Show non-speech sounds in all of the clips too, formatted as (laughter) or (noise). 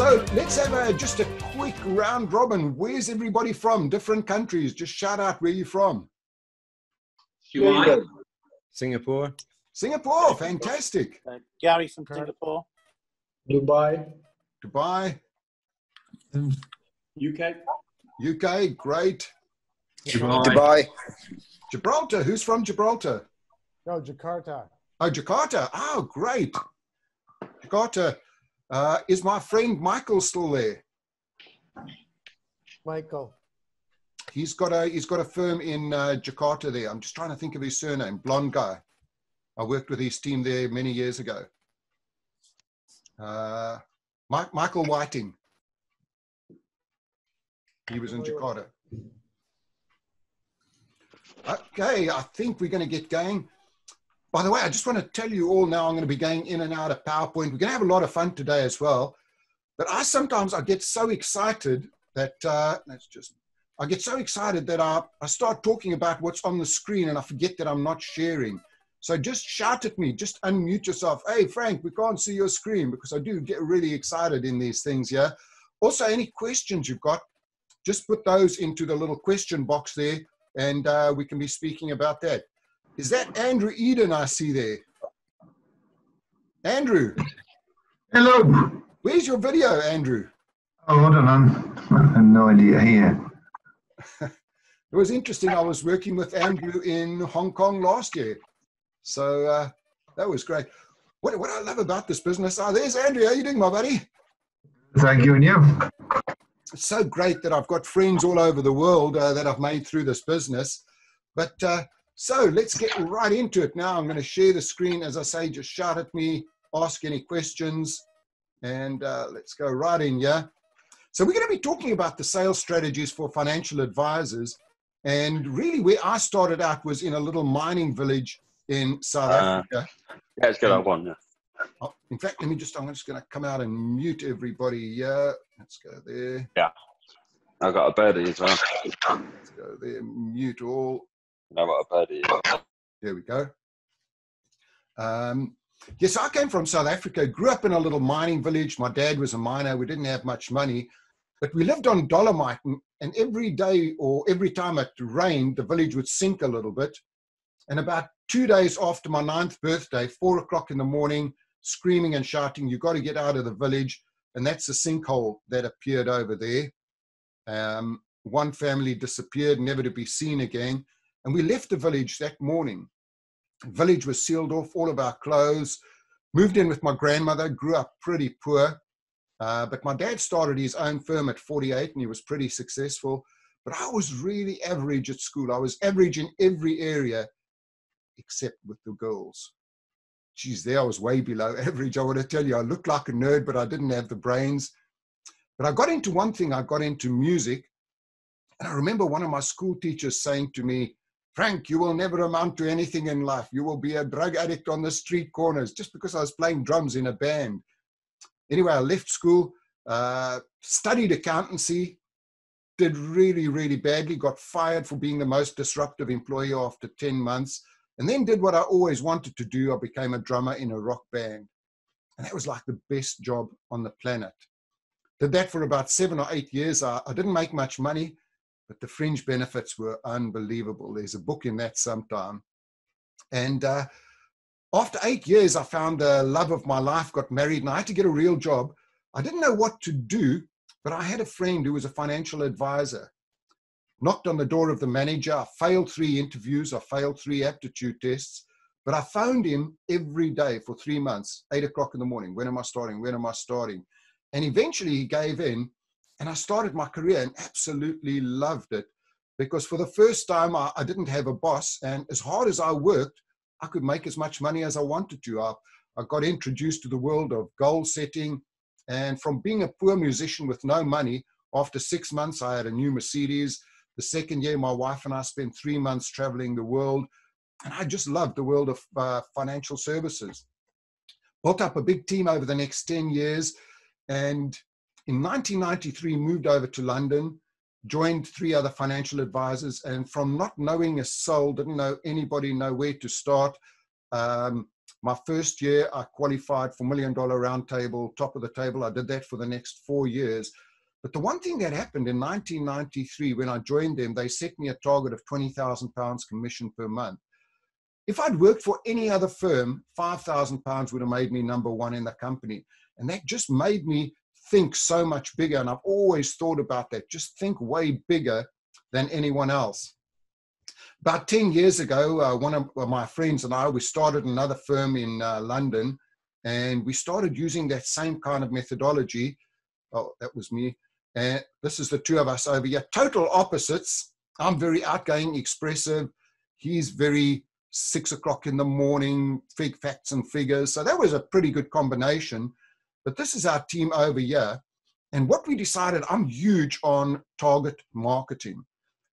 So let's have a, just a quick round robin. Where's everybody from? Different countries. Just shout out where you're from. Huai, Singapore. Singapore, fantastic. Uh, Gary from Singapore. Dubai. Dubai, UK, UK, great. Dubai, Dubai. Gibraltar, who's from Gibraltar? No, Jakarta. Oh, Jakarta. Oh, great. Jakarta. Uh, is my friend Michael still there? Michael. He's got a he's got a firm in uh, Jakarta there. I'm just trying to think of his surname. Blonde guy. I worked with his team there many years ago. Uh, Mike, Michael Whiting. He was in Jakarta. Okay, I think we're going to get going. By the way, I just want to tell you all now, I'm going to be going in and out of PowerPoint. We're going to have a lot of fun today as well. But I sometimes I get so excited that uh, let's just I get so excited that I, I start talking about what's on the screen and I forget that I'm not sharing. So just shout at me, just unmute yourself. Hey, Frank, we can't see your screen because I do get really excited in these things, yeah? Also, any questions you've got, just put those into the little question box there and uh, we can be speaking about that. Is that Andrew Eden I see there? Andrew, Hello. where's your video, Andrew? Oh, hold on. I have no idea here. (laughs) It was interesting. I was working with Andrew in Hong Kong last year. So uh, that was great. What, what I love about this business, oh, there's Andrew. How you doing, my buddy? Thank you, and you? It's so great that I've got friends all over the world uh, that I've made through this business. But uh, so let's get right into it now. I'm going to share the screen. As I say, just shout at me, ask any questions, and uh, let's go right in, yeah? So we're going to be talking about the sales strategies for financial advisors. And really where I started out was in a little mining village in South Ah. Africa. Yeah, it's good. I won. Yeah. Oh, in fact, let me just, I'm just going to come out and mute everybody. Yeah, let's go there. Yeah, I got a birdie as well. Let's go there. Mute all. I got a birdie. There we go. Um, yes, I came from South Africa, grew up in a little mining village. My dad was a miner. We didn't have much money, but we lived on dolomite. And, and every day or every time it rained, the village would sink a little bit. And about two days after my ninth birthday, four o'clock in the morning, screaming and shouting, You've got to get out of the village. And that's the sinkhole that appeared over there. Um, one family disappeared, never to be seen again. And we left the village that morning. The village was sealed off, all of our clothes. Moved in with my grandmother, grew up pretty poor. Uh, but my dad started his own firm at 48 and he was pretty successful. But I was really average at school. I was average in every area except with the girls. Geez, there I was way below (laughs) average. I want to tell you, I looked like a nerd, but I didn't have the brains. But I got into one thing, I got into music. And I remember one of my school teachers saying to me, Frank, you will never amount to anything in life. You will be a drug addict on the street corners just because I was playing drums in a band. Anyway, I left school, uh, studied accountancy, did really, really badly, got fired for being the most disruptive employee after 10 months, and then did what I always wanted to do. I became a drummer in a rock band. And that was like the best job on the planet. Did that for about seven or eight years. I, I didn't make much money, but the fringe benefits were unbelievable. There's a book in that sometime. And uh, after eight years, I found the love of my life, got married, and I had to get a real job. I didn't know what to do, but I had a friend who was a financial advisor. Knocked on the door of the manager. I failed three interviews. I failed three aptitude tests. But I phoned him every day for three months, eight o'clock in the morning. When am I starting? When am I starting? And eventually he gave in, and I started my career and absolutely loved it because for the first time I, I didn't have a boss. And as hard as I worked, I could make as much money as I wanted to. I, I got introduced to the world of goal setting. And from being a poor musician with no money, after six months, I had a new Mercedes. The second year, my wife and I spent three months traveling the world. And I just loved the world of uh, financial services. Built up a big team over the next 10 years. And in 1993, moved over to London, joined three other financial advisors. And from not knowing a soul, didn't know anybody, know where to start, um, My first year, I qualified for Million Dollar Roundtable, top of the table. I did that for the next four years. But the one thing that happened in 1993 when I joined them, they set me a target of 20,000 pounds commission per month. If I'd worked for any other firm, 5,000 pounds would have made me number one in the company. And that just made me think so much bigger. And I've always thought about that. Just think way bigger than anyone else. About 10 years ago, uh, one of my friends and I, we started another firm in uh, London and we started using that same kind of methodology. Oh, that was me. And this is the two of us over here, total opposites. I'm very outgoing, expressive. He's very six o'clock in the morning, fig facts and figures. So that was a pretty good combination. But this is our team over here. And what we decided, I'm huge on target marketing.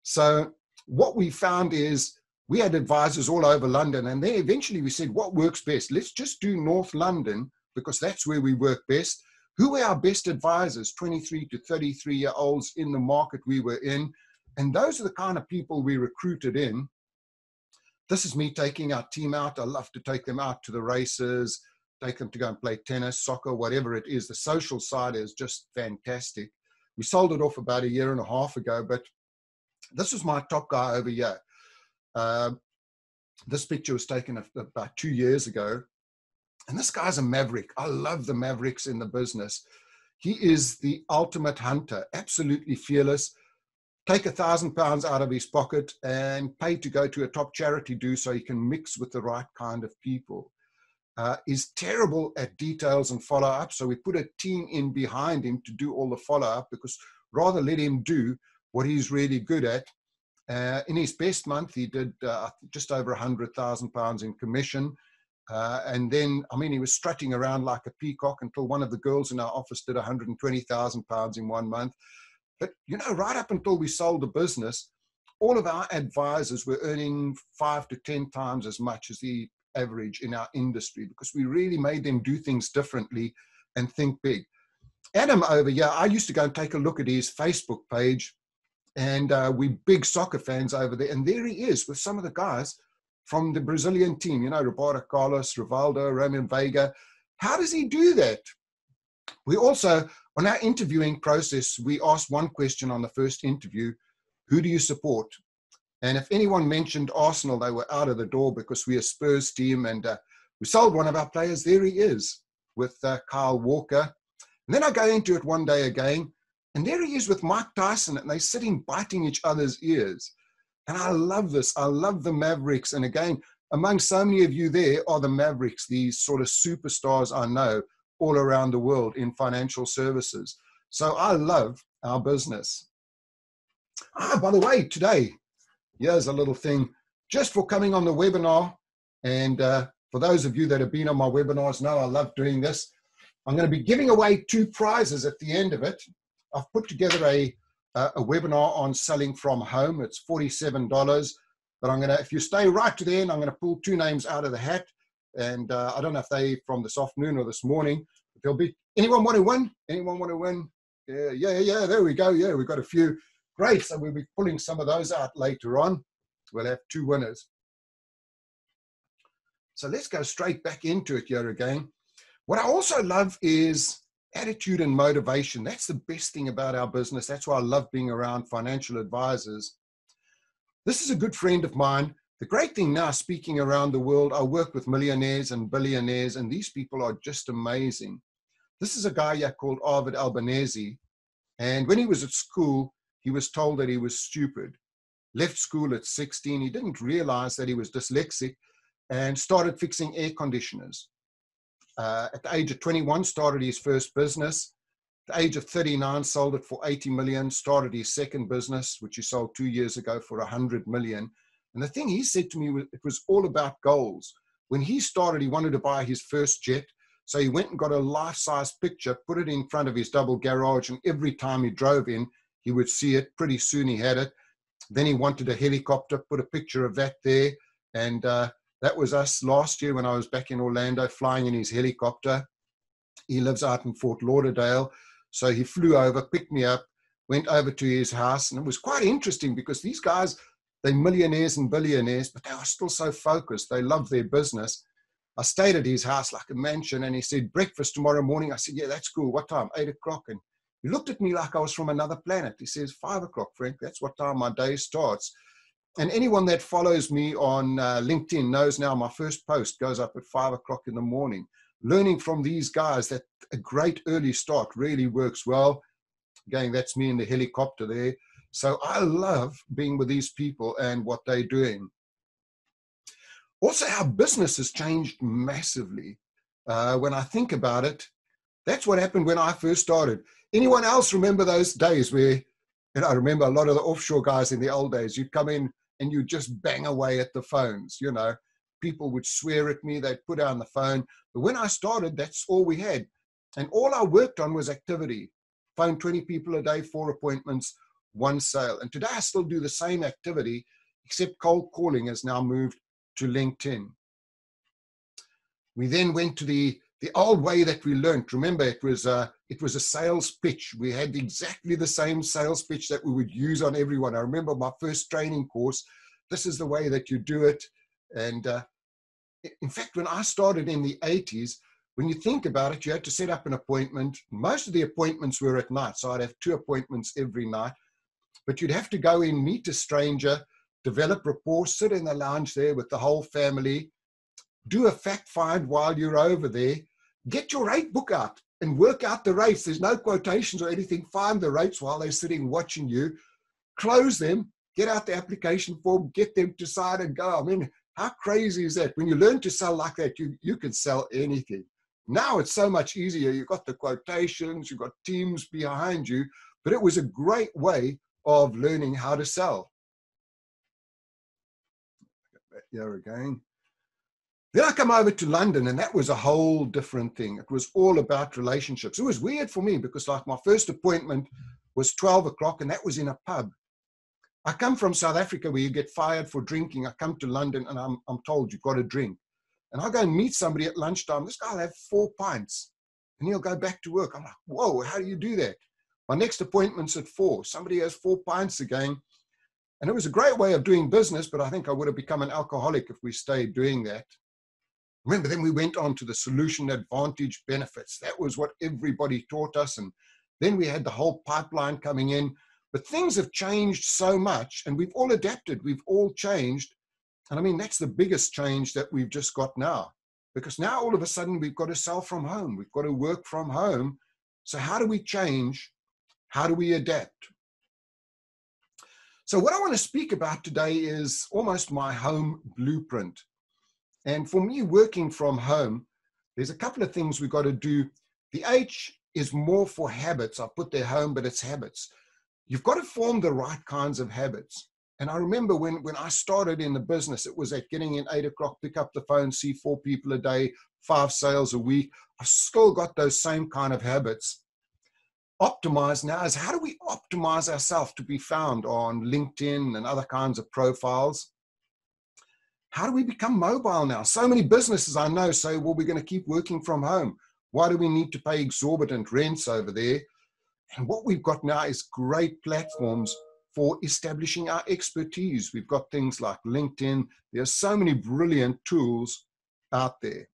So what we found is we had advisors all over London, and then eventually we said, what works best? Let's just do North London because that's where we work best. Who were our best advisors, 23 to 33 year olds in the market we were in? And those are the kind of people we recruited in. This is me taking our team out. I love to take them out to the races, take them to go and play tennis, soccer, whatever it is. The social side is just fantastic. We sold it off about a year and a half ago, but this was my top guy over here. Uh, this picture was taken about two years ago. And this guy's a maverick. I love the mavericks in the business. He is the ultimate hunter, absolutely fearless. Take a thousand pounds out of his pocket and pay to go to a top charity do so he can mix with the right kind of people. Uh, is terrible at details and follow up. So we put a team in behind him to do all the follow up because rather let him do what he's really good at. Uh, in his best month, he did uh, just over a hundred thousand pounds in commission. Uh, and then, I mean, he was strutting around like a peacock until one of the girls in our office did 120,000 pounds in one month. But, you know, right up until we sold the business, all of our advisors were earning five to 10 times as much as the average in our industry because we really made them do things differently and think big. Adam over here, I used to go and take a look at his Facebook page, and uh, we big soccer fans over there. And there he is with some of the guys from the Brazilian team, you know, Roberto Carlos, Rivaldo, Roman Vega. How does he do that? We also, on our interviewing process, we asked one question on the first interview Who do you support? And if anyone mentioned Arsenal, they were out of the door because we're Spurs team. And uh, we sold one of our players. There he is with uh, Kyle Walker. And then I go into it one day again, and there he is with Mike Tyson, and they're sitting biting each other's ears. And I love this. I love the Mavericks. And again, among so many of you there are the Mavericks, these sort of superstars I know all around the world in financial services. So I love our business. Ah, by the way, today, here's a little thing just for coming on the webinar. And uh, for those of you that have been on my webinars know I love doing this. I'm going to be giving away two prizes at the end of it. I've put together a uh, a webinar on selling from home. It's $47. But I'm going to, if you stay right to the end, I'm going to pull two names out of the hat. And uh, I don't know if they from this afternoon or this morning. There'll be anyone want to win? Anyone want to win? Yeah, yeah, yeah. There we go. Yeah, we've got a few. Great. So we'll be pulling some of those out later on. We'll have two winners. So let's go straight back into it here again. What I also love is attitude and motivation. That's the best thing about our business. That's why I love being around financial advisors. This is a good friend of mine. The great thing now, speaking around the world, I work with millionaires and billionaires, and these people are just amazing. This is a guy called Arvid Albanese. And when he was at school, he was told that he was stupid. Left school at 16. He didn't realize that he was dyslexic and started fixing air conditioners uh, at the age of 21, started his first business. At the age of 39, sold it for 80 million, started his second business, which he sold two years ago for 100 million. And the thing he said to me was it was all about goals. When he started, he wanted to buy his first jet. So he went and got a life size picture, put it in front of his double garage, and every time he drove in, he would see it. Pretty soon he had it. Then he wanted a helicopter, put a picture of that there. And uh, that was us last year when I was back in Orlando flying in his helicopter. He lives out in Fort Lauderdale. So he flew over, picked me up, went over to his house. And it was quite interesting because these guys, they're millionaires and billionaires, but they are still so focused. They love their business. I stayed at his house like a mansion, and he said, Breakfast tomorrow morning. I said, Yeah, that's cool. What time? Eight o'clock. And he looked at me like I was from another planet. He says, Five o'clock, Frank. That's what time my day starts. And anyone that follows me on uh, LinkedIn knows now my first post goes up at five o'clock in the morning. Learning from these guys that a great early start really works well. Again, that's me in the helicopter there. So I love being with these people and what they're doing. Also, our business has changed massively. Uh, when I think about it, that's what happened when I first started. Anyone else remember those days where, and I remember a lot of the offshore guys in the old days, you'd come in and you'd just bang away at the phones, you know. People would swear at me, they'd put down the phone. But when I started, that's all we had. And all I worked on was activity. Phone 20 people a day, four appointments, one sale. And today I still do the same activity, except cold calling has now moved to LinkedIn. We then went to the the old way that we learned. Remember, it was a, it was a sales pitch. We had exactly the same sales pitch that we would use on everyone. I remember my first training course. This is the way that you do it. And uh, in fact, when I started in the 80s, when you think about it, you had to set up an appointment. Most of the appointments were at night, so I'd have two appointments every night. But you'd have to go in, meet a stranger, develop rapport, sit in the lounge there with the whole family, do a fact find while you're over there, get your rate book out and work out the rates. There's no quotations or anything. Find the rates while they're sitting watching you, close them, get out the application form, get them to sign and go. I mean, how crazy is that? When you learn to sell like that, you, you can sell anything. Now it's so much easier. You've got the quotations, you've got teams behind you, but it was a great way of learning how to sell. Here again. Then I come over to London, and that was a whole different thing. It was all about relationships. It was weird for me because, like, my first appointment was 12 o'clock, and that was in a pub. I come from South Africa where you get fired for drinking. I come to London, and I'm, I'm told you've got to drink. And I go and meet somebody at lunchtime. This guy will have four pints, and he'll go back to work. I'm like, whoa, how do you do that? My next appointment's at four. Somebody has four pints again. And it was a great way of doing business, but I think I would have become an alcoholic if we stayed doing that. Remember, then we went on to the solution advantage benefits. That was what everybody taught us. And then we had the whole pipeline coming in. But things have changed so much, and we've all adapted, we've all changed. And I mean, that's the biggest change that we've just got now. Because now all of a sudden we've got to sell from home, we've got to work from home. So, how do we change? How do we adapt? So, what I want to speak about today is almost my home blueprint. And for me, working from home, there's a couple of things we've got to do. The H is more for habits. I put there home, but it's habits. You've got to form the right kinds of habits. And I remember when, when I started in the business, it was at getting in eight o'clock, pick up the phone, see four people a day, five sales a week. I've still got those same kind of habits. Optimize now is how do we optimize ourselves to be found on LinkedIn and other kinds of profiles? How do we become mobile now? So many businesses I know say, well, we're going to keep working from home. Why do we need to pay exorbitant rents over there? And what we've got now is great platforms for establishing our expertise. We've got things like LinkedIn. There are so many brilliant tools out there.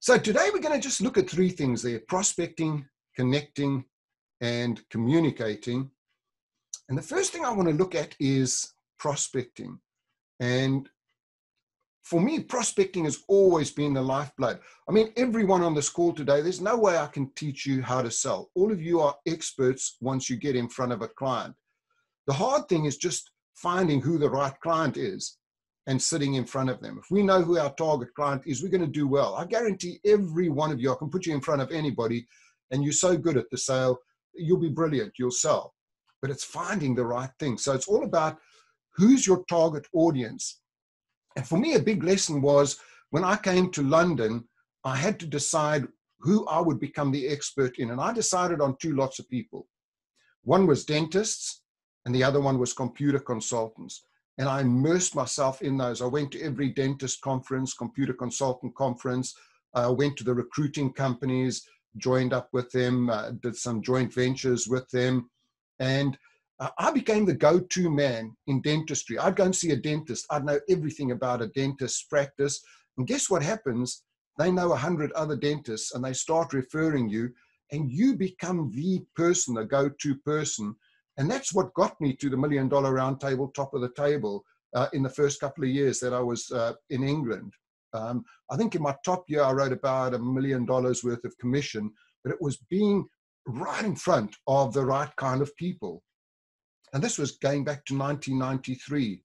So today we're going to just look at three things there prospecting, connecting, and communicating. And the first thing I want to look at is prospecting. And for me, prospecting has always been the lifeblood. I mean, everyone on this call today, there's no way I can teach you how to sell. All of you are experts once you get in front of a client. The hard thing is just finding who the right client is and sitting in front of them. If we know who our target client is, we're going to do well. I guarantee every one of you, I can put you in front of anybody, and you're so good at the sale, you'll be brilliant, you'll sell. But it's finding the right thing. So it's all about who's your target audience? And for me, a big lesson was when I came to London, I had to decide who I would become the expert in. And I decided on two lots of people. One was dentists, and the other one was computer consultants. And I immersed myself in those. I went to every dentist conference, computer consultant conference. I went to the recruiting companies, joined up with them, uh, did some joint ventures with them. And uh, I became the go to man in dentistry. I'd go and see a dentist, I'd know everything about a dentist's practice. And guess what happens? They know a hundred other dentists and they start referring you, and you become the person, the go to person. And that's what got me to the million dollar roundtable, top of the table, uh, in the first couple of years that I was uh, in England. Um, I think in my top year, I wrote about a million dollars worth of commission, but it was being right in front of the right kind of people. And this was going back to 1993.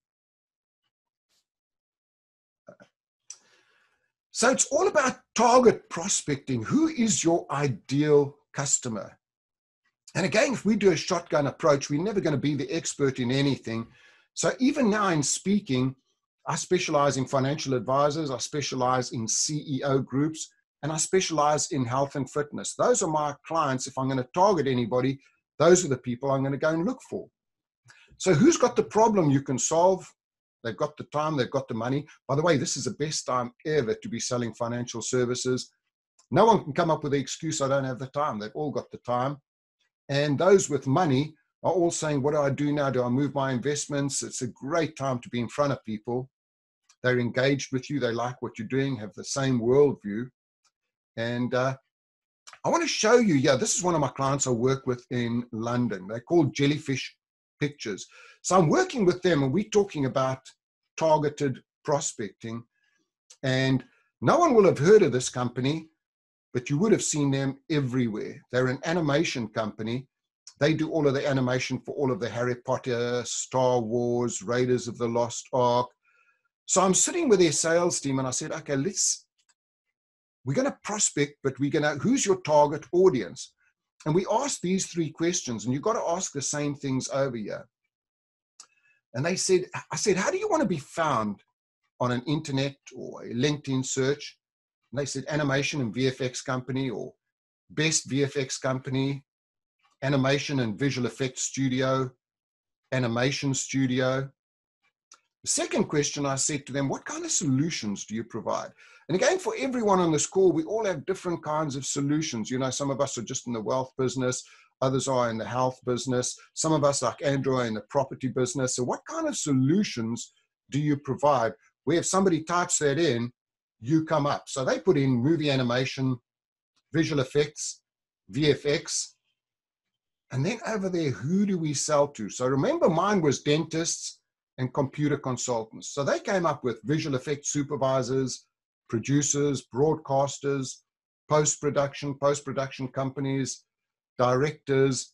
So it's all about target prospecting. Who is your ideal customer? And again, if we do a shotgun approach, we're never going to be the expert in anything. So even now in speaking, I specialize in financial advisors, I specialize in CEO groups, and I specialize in health and fitness. Those are my clients. If I'm going to target anybody, those are the people I'm going to go and look for. So, who's got the problem you can solve? They've got the time, they've got the money. By the way, this is the best time ever to be selling financial services. No one can come up with the excuse, I don't have the time. They've all got the time. And those with money are all saying, What do I do now? Do I move my investments? It's a great time to be in front of people. They're engaged with you, they like what you're doing, have the same worldview. And uh, I want to show you, yeah, this is one of my clients I work with in London. They're called Jellyfish Pictures. So I'm working with them and we're talking about targeted prospecting. And no one will have heard of this company, but you would have seen them everywhere. They're an animation company. They do all of the animation for all of the Harry Potter, Star Wars, Raiders of the Lost Ark. So I'm sitting with their sales team and I said, okay, let's, we're going to prospect, but we're going to, who's your target audience? And we asked these three questions, and you've got to ask the same things over here. And they said, I said, how do you want to be found on an internet or a LinkedIn search? And they said, animation and VFX company or best VFX company, animation and visual effects studio, animation studio. Second question I said to them, what kind of solutions do you provide? And again, for everyone on this call, we all have different kinds of solutions. You know, some of us are just in the wealth business, others are in the health business, some of us, like Andrew, are in the property business. So, what kind of solutions do you provide? Where if somebody types that in, you come up. So, they put in movie animation, visual effects, VFX. And then over there, who do we sell to? So, remember, mine was dentists and computer consultants. So, they came up with visual effects supervisors producers, broadcasters, post production, post production companies, directors.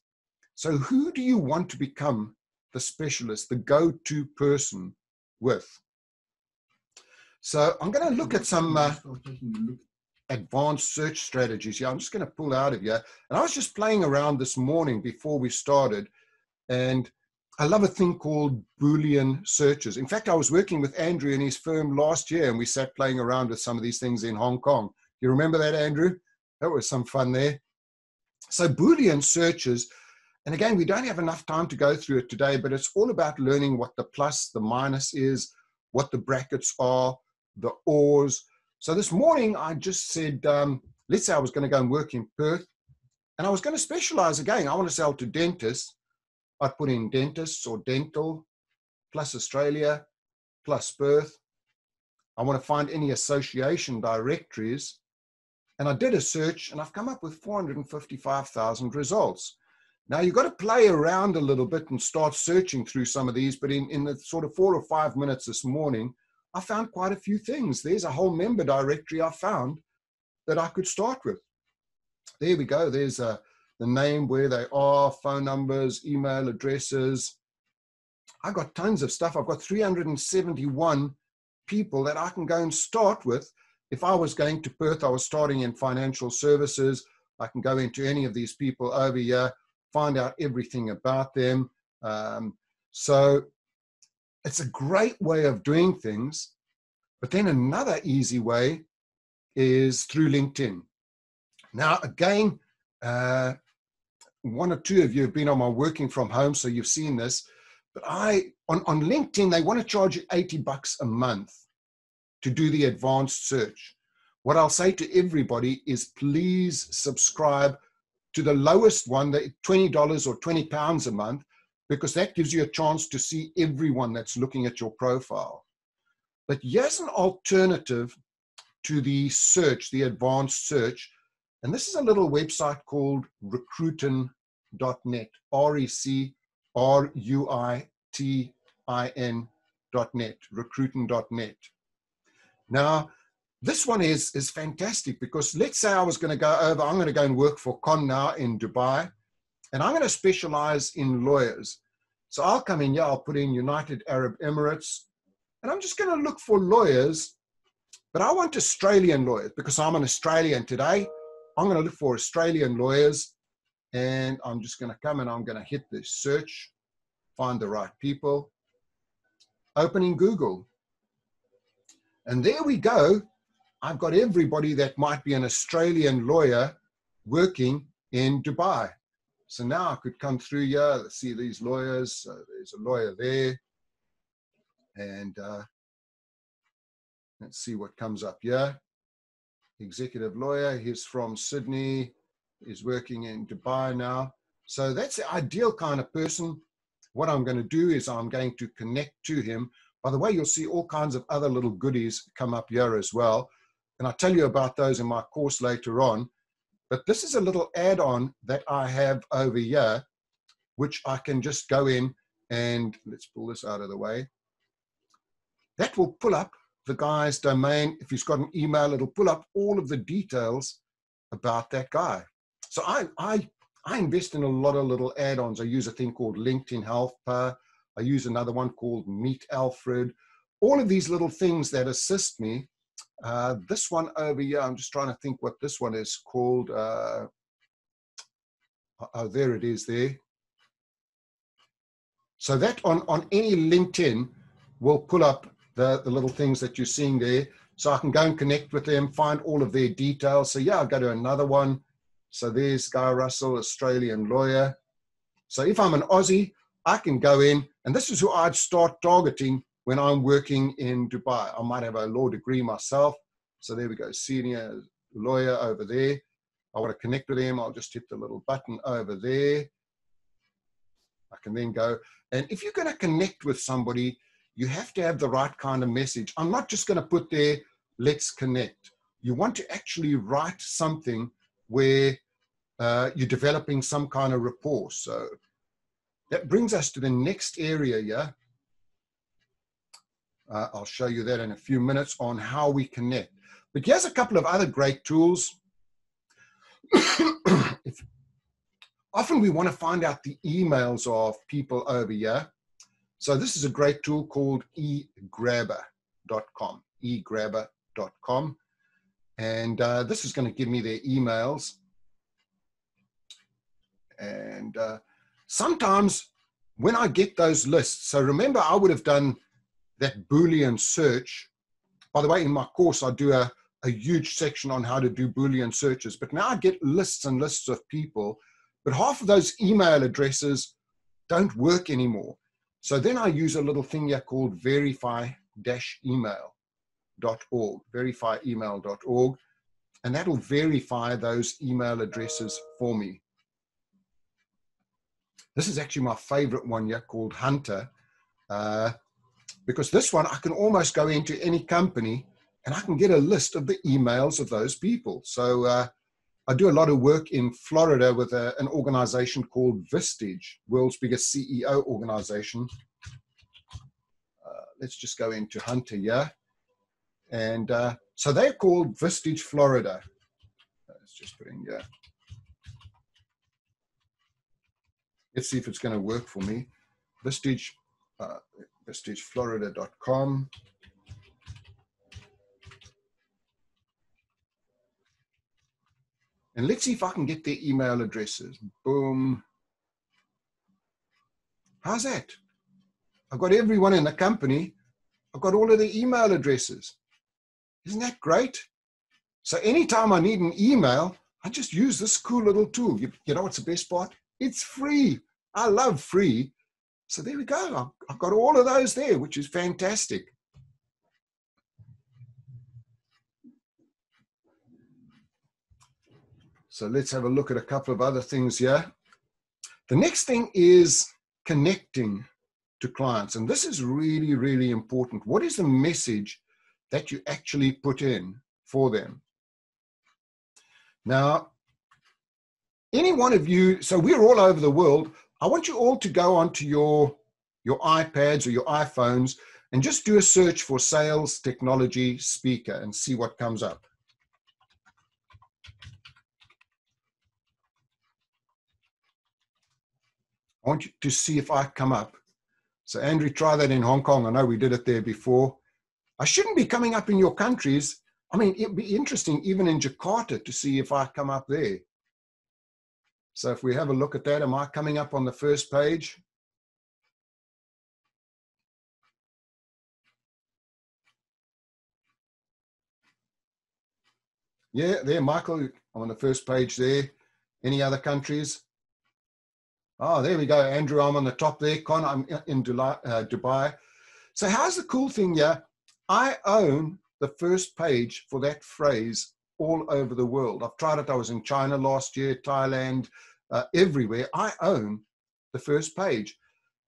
So, who do you want to become the specialist, the go to person with? So, I'm going to look at some uh, advanced search strategies here. I'm just going to pull out of here. And I was just playing around this morning before we started, and I love a thing called Boolean searches. In fact, I was working with Andrew and his firm last year, and we sat playing around with some of these things in Hong Kong. You remember that, Andrew? That was some fun there. So, Boolean searches, and again, we don't have enough time to go through it today, but it's all about learning what the plus, the minus is, what the brackets are, the ors. So, this morning, I just said, um, let's say I was going to go and work in Perth, and I was going to specialize again. I want to sell to dentists I'd put in dentists or dental, plus Australia, plus Perth. I want to find any association directories. And I did a search and I've come up with 455,000 results. Now you've got to play around a little bit and start searching through some of these, but in, in the sort of four or five minutes this morning, I found quite a few things. There's a whole member directory I found that I could start with. There we go. There's a, the name, where they are, phone numbers, email addresses. I've got tons of stuff. I've got 371 people that I can go and start with. If I was going to Perth, I was starting in financial services. I can go into any of these people over here, find out everything about them. Um, so it's a great way of doing things. But then another easy way is through LinkedIn. Now, again, uh, one or two of you have been on my working from home, so you've seen this. But I on, on LinkedIn, they want to charge you 80 bucks a month to do the advanced search. What I'll say to everybody is please subscribe to the lowest one, the $20 or 20 pounds a month, because that gives you a chance to see everyone that's looking at your profile. But here's an alternative to the search, the advanced search. And this is a little website called recruitin.net, R E C R U I T I N.net, recruitin.net. Now, this one is, is fantastic because let's say I was going to go over, I'm going to go and work for Con now in Dubai, and I'm going to specialize in lawyers. So I'll come in here, I'll put in United Arab Emirates, and I'm just going to look for lawyers, but I want Australian lawyers because I'm an Australian today. I'm going to look for Australian lawyers, and I'm just going to come and I'm going to hit the search, find the right people, opening Google. And there we go. I've got everybody that might be an Australian lawyer working in Dubai. So now I could come through here, see these lawyers. Uh, there's a lawyer there. And uh, let's see what comes up here. Executive lawyer, he's from Sydney, he's working in Dubai now. So that's the ideal kind of person. What I'm going to do is I'm going to connect to him. By the way, you'll see all kinds of other little goodies come up here as well. And I'll tell you about those in my course later on. But this is a little add-on that I have over here, which I can just go in and let's pull this out of the way. That will pull up the guy's domain. If he's got an email, it'll pull up all of the details about that guy. So I, I, I invest in a lot of little add-ons. I use a thing called LinkedIn Health Helper. I use another one called Meet Alfred. All of these little things that assist me uh, this one over here, I'm just trying to think what this one is called. Uh, oh, there it is there. So that on, on any LinkedIn will pull up the, the little things that you're seeing there. So I can go and connect with them, find all of their details. So yeah, I'll go to another one. So there's Guy Russell, Australian lawyer. So if I'm an Aussie, I can go in, and this is who I'd start targeting when I'm working in Dubai. I might have a law degree myself. So there we go, senior lawyer over there. I want to connect with him. I'll just hit the little button over there. I can then go. And if you're going to connect with somebody, you have to have the right kind of message. I'm not just going to put there, let's connect. You want to actually write something where uh, you're developing some kind of rapport. So that brings us to the next area, yeah, uh, I'll show you that in a few minutes on how we connect. But here's a couple of other great tools. (coughs) if, often we want to find out the emails of people over here. So this is a great tool called egrabber.com, egrabber.com. And uh, this is going to give me their emails. And uh, sometimes when I get those lists, so remember I would have done that Boolean search. By the way, in my course, I do a, a huge section on how to do Boolean searches, but now I get lists and lists of people, but half of those email addresses don't work anymore. So then I use a little thing here called verify-email.org, verifyemail.org, and that'll verify those email addresses for me. This is actually my favorite one here called Hunter. Uh, because this one I can almost go into any company and I can get a list of the emails of those people. So uh, I do a lot of work in Florida with a, an organization called Vistage, world's biggest CEO organization. Uh, let's just go into Hunter, yeah. And uh, so they're called Vistage Florida. Let's just put in. Let's see if it's going to work for me. Vistage uh, vistageflorida.com. And let's see if I can get their email addresses. Boom. How's that? I've got everyone in the company. I've got all of their email addresses. Isn't that great? So anytime I need an email, I just use this cool little tool. You, you know what's the best part? It's free. I love free so there we go. I've got all of those there, which is fantastic. So let's have a look at a couple of other things here. The next thing is connecting to clients. And this is really, really important. What is the message that you actually put in for them? Now, any one of you, so we're all over the world. I want you all to go onto your, your iPads or your iPhones and just do a search for sales technology speaker and see what comes up. I want you to see if I come up. So Andrew, try that in Hong Kong. I know we did it there before. I shouldn't be coming up in your countries. I mean, it'd be interesting even in Jakarta to see if I come up there. So if we have a look at that, am I coming up on the first page? Yeah, there, Michael, on the first page there. Any other countries? Oh, there we go. Andrew, I'm on the top there. Con, I'm in uh, Dubai. So how's the cool thing here? I own the first page for that phrase all over the world. I've tried it. I was in China last year, Thailand, uh, everywhere. I own the first page.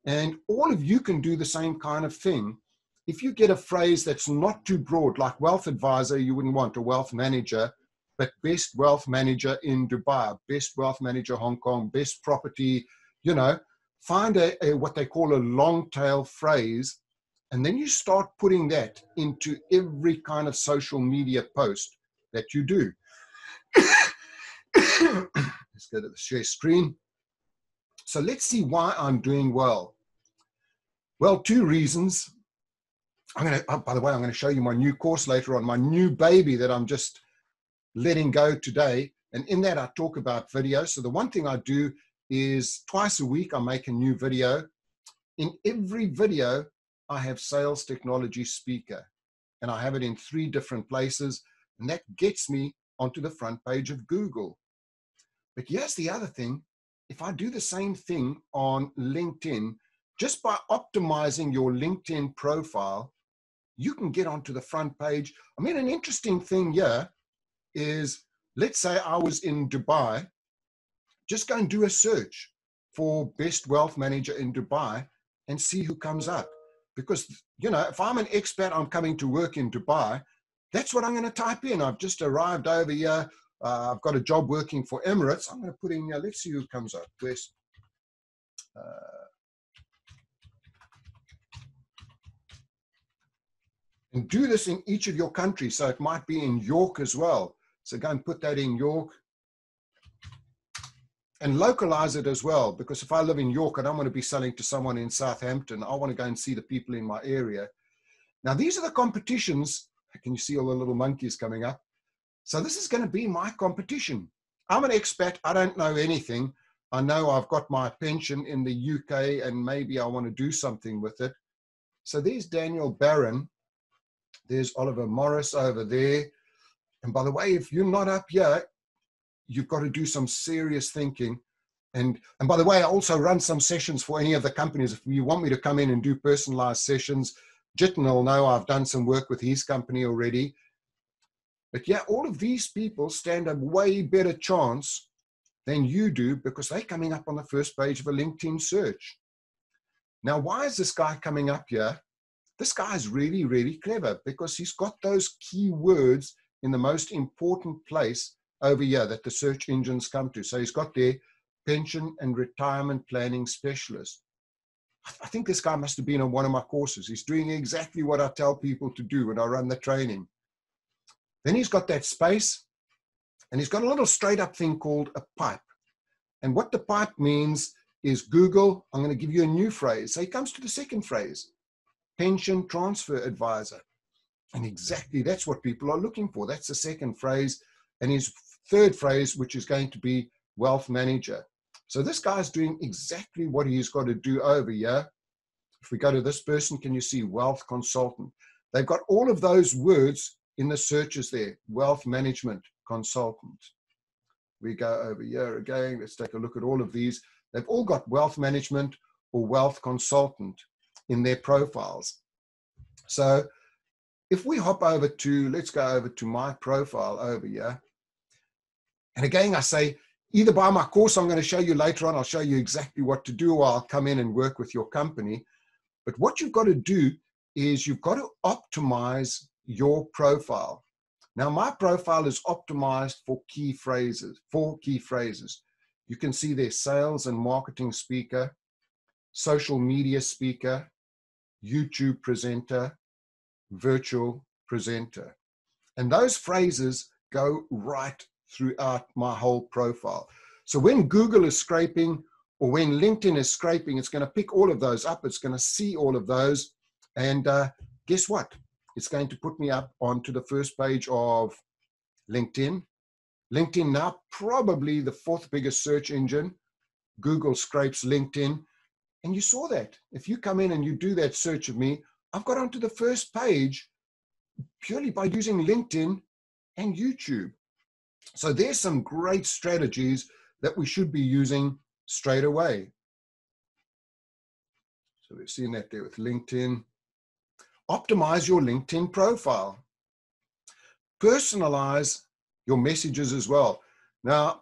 And all of you can do the same kind of thing. If you get a phrase that's not too broad, like wealth advisor, you wouldn't want a wealth manager, but best wealth manager in Dubai, best wealth manager Hong Kong, best property, you know, find a, a what they call a long tail phrase and then you start putting that into every kind of social media post that you do. (coughs) let's go to the share screen. So let's see why I'm doing well. Well, two reasons. I'm going to, oh, by the way, I'm going to show you my new course later on, my new baby that I'm just letting go today. And in that, I talk about video. So the one thing I do is twice a week, I make a new video. In every video, I have sales technology speaker and I have it in three different places. And that gets me onto the front page of Google. But here's the other thing. If I do the same thing on LinkedIn, just by optimizing your LinkedIn profile, you can get onto the front page. I mean, an interesting thing here is let's say I was in Dubai, just go and do a search for best wealth manager in Dubai and see who comes up. Because, you know, if I'm an expat, I'm coming to work in Dubai, that's what I'm going to type in. I've just arrived over here. Uh, I've got a job working for Emirates. I'm going to put in, let's see who comes up. West. Uh, and do this in each of your countries. So it might be in York as well. So go and put that in York and localize it as well. Because if I live in York, and I don't want to be selling to someone in Southampton. I want to go and see the people in my area. Now, these are the competitions. Can you see all the little monkeys coming up? So this is going to be my competition. I'm an expat. I don't know anything. I know I've got my pension in the UK and maybe I want to do something with it. So there's Daniel Barron. There's Oliver Morris over there. And by the way, if you're not up here, you've got to do some serious thinking. And, and by the way, I also run some sessions for any of the companies. If you want me to come in and do personalized sessions, Jitin will know I've done some work with his company already. But yeah, all of these people stand a way better chance than you do because they're coming up on the first page of a LinkedIn search. Now, why is this guy coming up here? This guy is really, really clever because he's got those key words in the most important place over here that the search engines come to. So he's got their pension and retirement planning specialist. I think this guy must have been on one of my courses. He's doing exactly what I tell people to do when I run the training. Then he's got that space and he's got a little straight up thing called a pipe. And what the pipe means is Google, I'm going to give you a new phrase. So he comes to the second phrase, pension transfer advisor. And exactly that's what people are looking for. That's the second phrase. And his third phrase, which is going to be wealth manager. So this guy's doing exactly what he's got to do over here. If we go to this person, can you see wealth consultant? They've got all of those words in the searches there, wealth management consultant. We go over here again. Let's take a look at all of these. They've all got wealth management or wealth consultant in their profiles. So if we hop over to, let's go over to my profile over here. And again, I say, either buy my course I'm going to show you later on, I'll show you exactly what to do, or I'll come in and work with your company. But what you've got to do is you've got to optimize your profile. Now, my profile is optimized for key phrases, four key phrases. You can see there sales and marketing speaker, social media speaker, YouTube presenter, virtual presenter. And those phrases go right throughout my whole profile. So when Google is scraping or when LinkedIn is scraping, it's going to pick all of those up. It's going to see all of those. And uh, guess what? It's going to put me up onto the first page of LinkedIn. LinkedIn now, probably the fourth biggest search engine. Google scrapes LinkedIn. And you saw that. If you come in and you do that search of me, I've got onto the first page purely by using LinkedIn and YouTube. So there's some great strategies that we should be using straight away. So we've seen that there with LinkedIn. Optimize your LinkedIn profile. Personalize your messages as well. Now,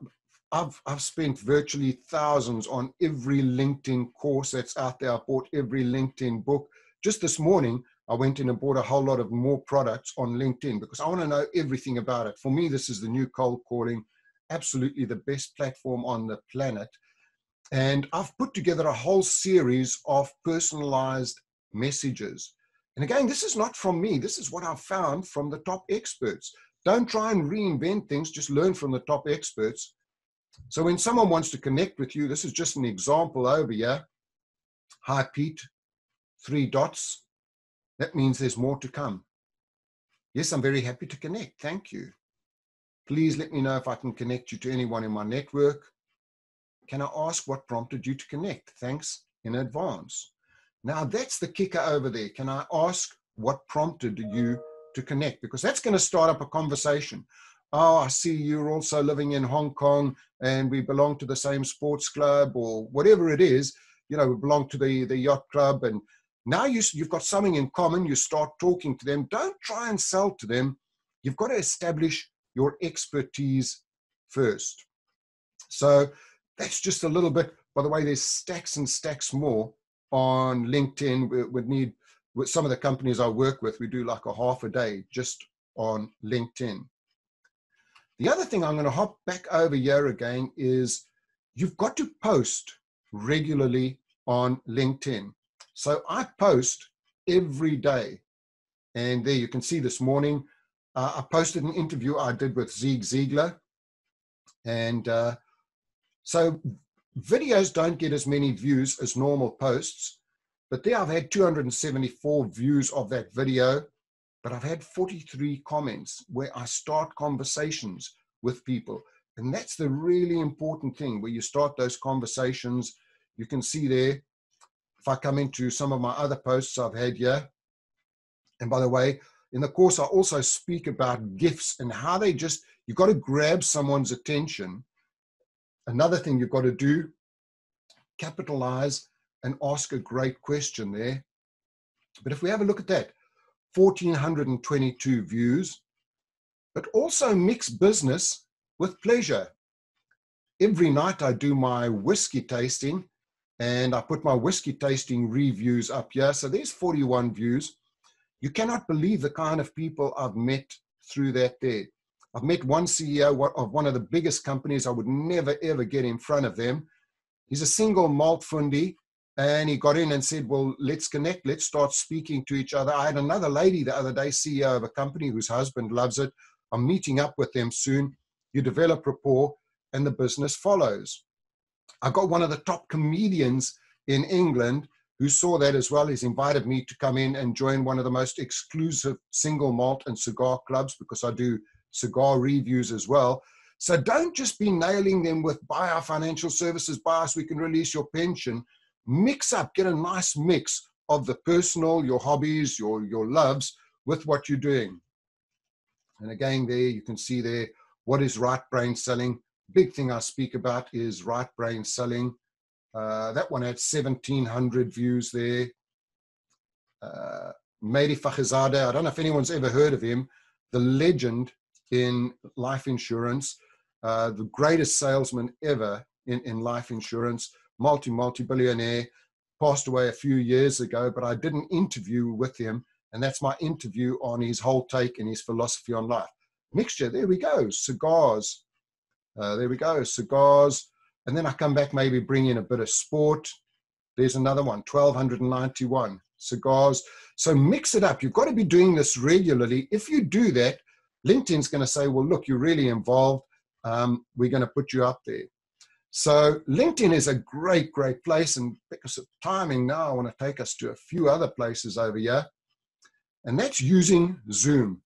I've, I've spent virtually thousands on every LinkedIn course that's out there. I bought every LinkedIn book. Just this morning, I went in and bought a whole lot of more products on LinkedIn because I want to know everything about it. For me, this is the new cold calling, absolutely the best platform on the planet. And I've put together a whole series of personalized messages. And again, this is not from me. This is what I've found from the top experts. Don't try and reinvent things, just learn from the top experts. So when someone wants to connect with you, this is just an example over here. Hi, Pete, three dots. That means there's more to come. Yes, I'm very happy to connect. Thank you. Please let me know if I can connect you to anyone in my network. Can I ask what prompted you to connect? Thanks in advance. Now that's the kicker over there. Can I ask what prompted you to connect? Because that's going to start up a conversation. Oh, I see you're also living in Hong Kong and we belong to the same sports club or whatever it is. You know, we belong to the, the yacht club and now you, you've got something in common. You start talking to them. Don't try and sell to them. You've got to establish your expertise first. So that's just a little bit. By the way, there's stacks and stacks more on LinkedIn. We would need with some of the companies I work with. We do like a half a day just on LinkedIn. The other thing I'm going to hop back over here again is you've got to post regularly on LinkedIn. So I post every day. And there you can see this morning, uh, I posted an interview I did with Zig Ziglar. And uh, so videos don't get as many views as normal posts, but there I've had 274 views of that video, but I've had 43 comments where I start conversations with people. And that's the really important thing where you start those conversations. You can see there if I come into some of my other posts I've had here, and by the way, in the course, I also speak about gifts and how they just, you've got to grab someone's attention. Another thing you've got to do, capitalize and ask a great question there. But if we have a look at that, 1,422 views, but also mix business with pleasure. Every night I do my whiskey tasting and I put my whiskey tasting reviews up here. So there's 41 views. You cannot believe the kind of people I've met through that there. I've met one CEO of one of the biggest companies. I would never, ever get in front of them. He's a single malt fundi and he got in and said, well, let's connect. Let's start speaking to each other. I had another lady the other day, CEO of a company whose husband loves it. I'm meeting up with them soon. You develop rapport and the business follows. I got one of the top comedians in England who saw that as well. He's invited me to come in and join one of the most exclusive single malt and cigar clubs because I do cigar reviews as well. So don't just be nailing them with buy our financial services, buy us, we can release your pension. Mix up, get a nice mix of the personal, your hobbies, your, your loves with what you're doing. And again, there you can see there what is right brain selling big thing I speak about is right brain selling. Uh, that one had 1,700 views there. Uh, Mehdi I don't know if anyone's ever heard of him, the legend in life insurance. uh, the greatest salesman ever in, in life insurance, multi, multi billionaire, passed away a few years ago, but I did an interview with him, and that's my interview on his whole take and his philosophy on life. Mixture, there we go, cigars. Uh, there we go, cigars. And then I come back, maybe bring in a bit of sport. There's another one, 1291 cigars. So mix it up. You've got to be doing this regularly. If you do that, LinkedIn's going to say, well, look, you're really involved. Um, we're going to put you up there. So LinkedIn is a great, great place. And because of timing now, I want to take us to a few other places over here. And that's using Zoom.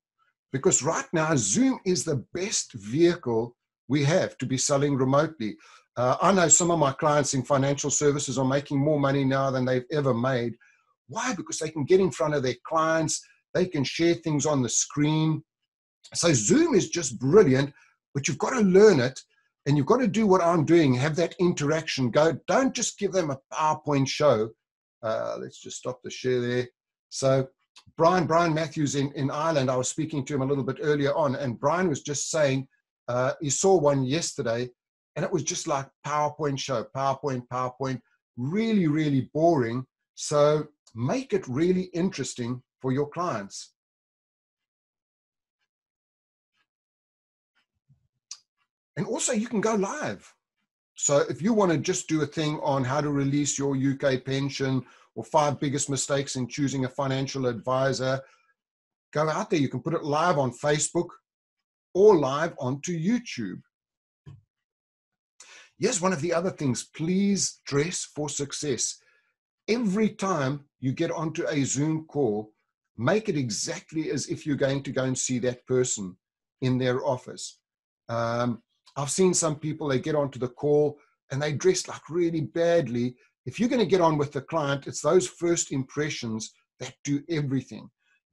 Because right now, Zoom is the best vehicle we have to be selling remotely. Uh, I know some of my clients in financial services are making more money now than they've ever made. Why? Because they can get in front of their clients, they can share things on the screen. So Zoom is just brilliant, but you've got to learn it and you've got to do what I'm doing, have that interaction. Go, don't just give them a PowerPoint show. Uh, let's just stop the share there. So Brian, Brian Matthews in, in Ireland, I was speaking to him a little bit earlier on, and Brian was just saying uh, he saw one yesterday, and it was just like PowerPoint show, PowerPoint, PowerPoint, really, really boring. So make it really interesting for your clients. And also, you can go live. So, if you want to just do a thing on how to release your UK pension or five biggest mistakes in choosing a financial advisor, go out there. You can put it live on Facebook or live onto YouTube. Yes, one of the other things, please dress for success. Every time you get onto a Zoom call, make it exactly as if you're going to go and see that person in their office. Um, I've seen some people, they get onto the call and they dress like really badly. If you're going to get on with the client, it's those first impressions that do everything.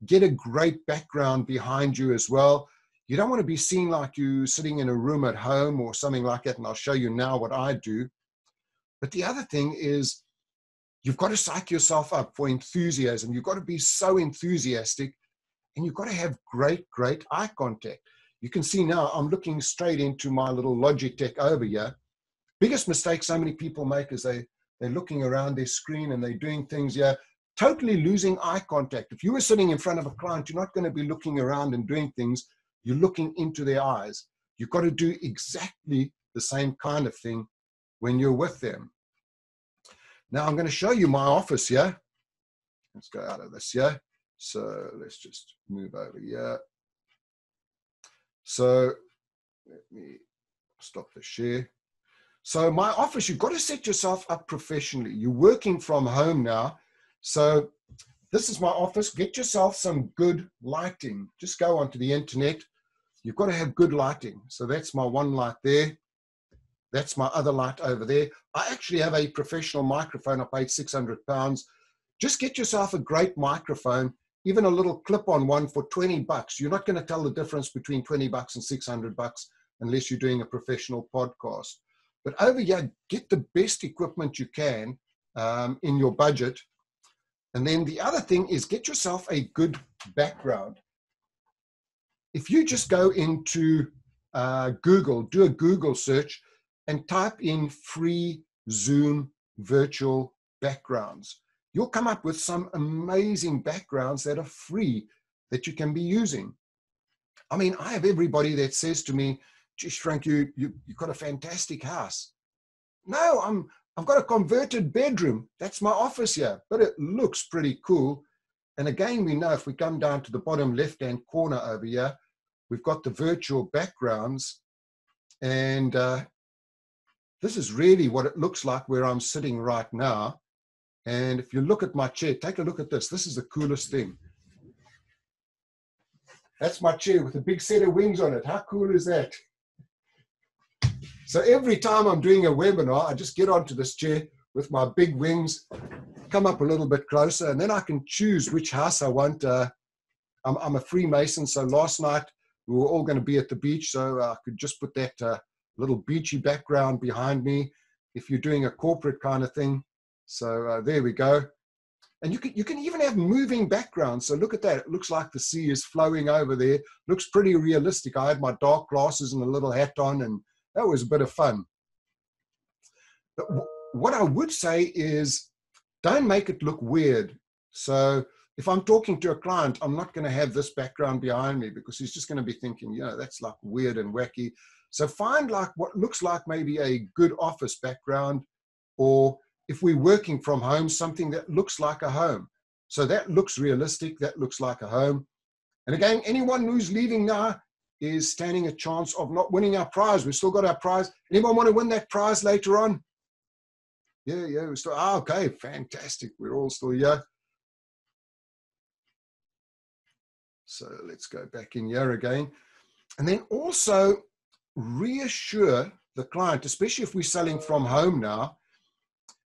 Get a great background behind you as well. You don't want to be seen like you sitting in a room at home or something like that. And I'll show you now what I do. But the other thing is, you've got to psych yourself up for enthusiasm. You've got to be so enthusiastic and you've got to have great, great eye contact. You can see now I'm looking straight into my little Logitech over here. Biggest mistake so many people make is they, they're looking around their screen and they're doing things here, totally losing eye contact. If you were sitting in front of a client, you're not going to be looking around and doing things. You're looking into their eyes. You've got to do exactly the same kind of thing when you're with them. Now I'm going to show you my office here. Let's go out of this here. So let's just move over here. So let me stop the share. So my office, you've got to set yourself up professionally. You're working from home now. So this is my office. Get yourself some good lighting. Just go onto the internet. You've got to have good lighting. So that's my one light there. That's my other light over there. I actually have a professional microphone. I paid 600 pounds. Just get yourself a great microphone even a little clip on one for 20 bucks. You're not going to tell the difference between 20 bucks and 600 bucks unless you're doing a professional podcast. But over here, get the best equipment you can um, in your budget. And then the other thing is get yourself a good background. If you just go into uh, Google, do a Google search, and type in free Zoom virtual backgrounds you'll come up with some amazing backgrounds that are free that you can be using. I mean, I have everybody that says to me, geez, Frank, you, you, you've got a fantastic house. No, I'm, I've got a converted bedroom. That's my office here, but it looks pretty cool. And again, we know if we come down to the bottom left-hand corner over here, we've got the virtual backgrounds. And uh, this is really what it looks like where I'm sitting right now. And if you look at my chair, take a look at this. This is the coolest thing. That's my chair with a big set of wings on it. How cool is that? So every time I'm doing a webinar, I just get onto this chair with my big wings, come up a little bit closer, and then I can choose which house I want. Uh, I'm, I'm, a Freemason, so last night we were all going to be at the beach, so I could just put that uh, little beachy background behind me. If you're doing a corporate kind of thing, so uh, there we go. And you can, you can even have moving backgrounds. So look at that. It looks like the sea is flowing over there. Looks pretty realistic. I had my dark glasses and a little hat on and that was a bit of fun. But what I would say is don't make it look weird. So if I'm talking to a client, I'm not going to have this background behind me because he's just going to be thinking, you know, that's like weird and wacky. So find like what looks like maybe a good office background, or if we're working from home, something that looks like a home. So that looks realistic, that looks like a home. And again, anyone who's leaving now is standing a chance of not winning our prize. We've still got our prize. Anyone want to win that prize later on? Yeah, yeah, we're still, ah, okay, fantastic. We're all still here. So let's go back in here again. And then also reassure the client, especially if we're selling from home now,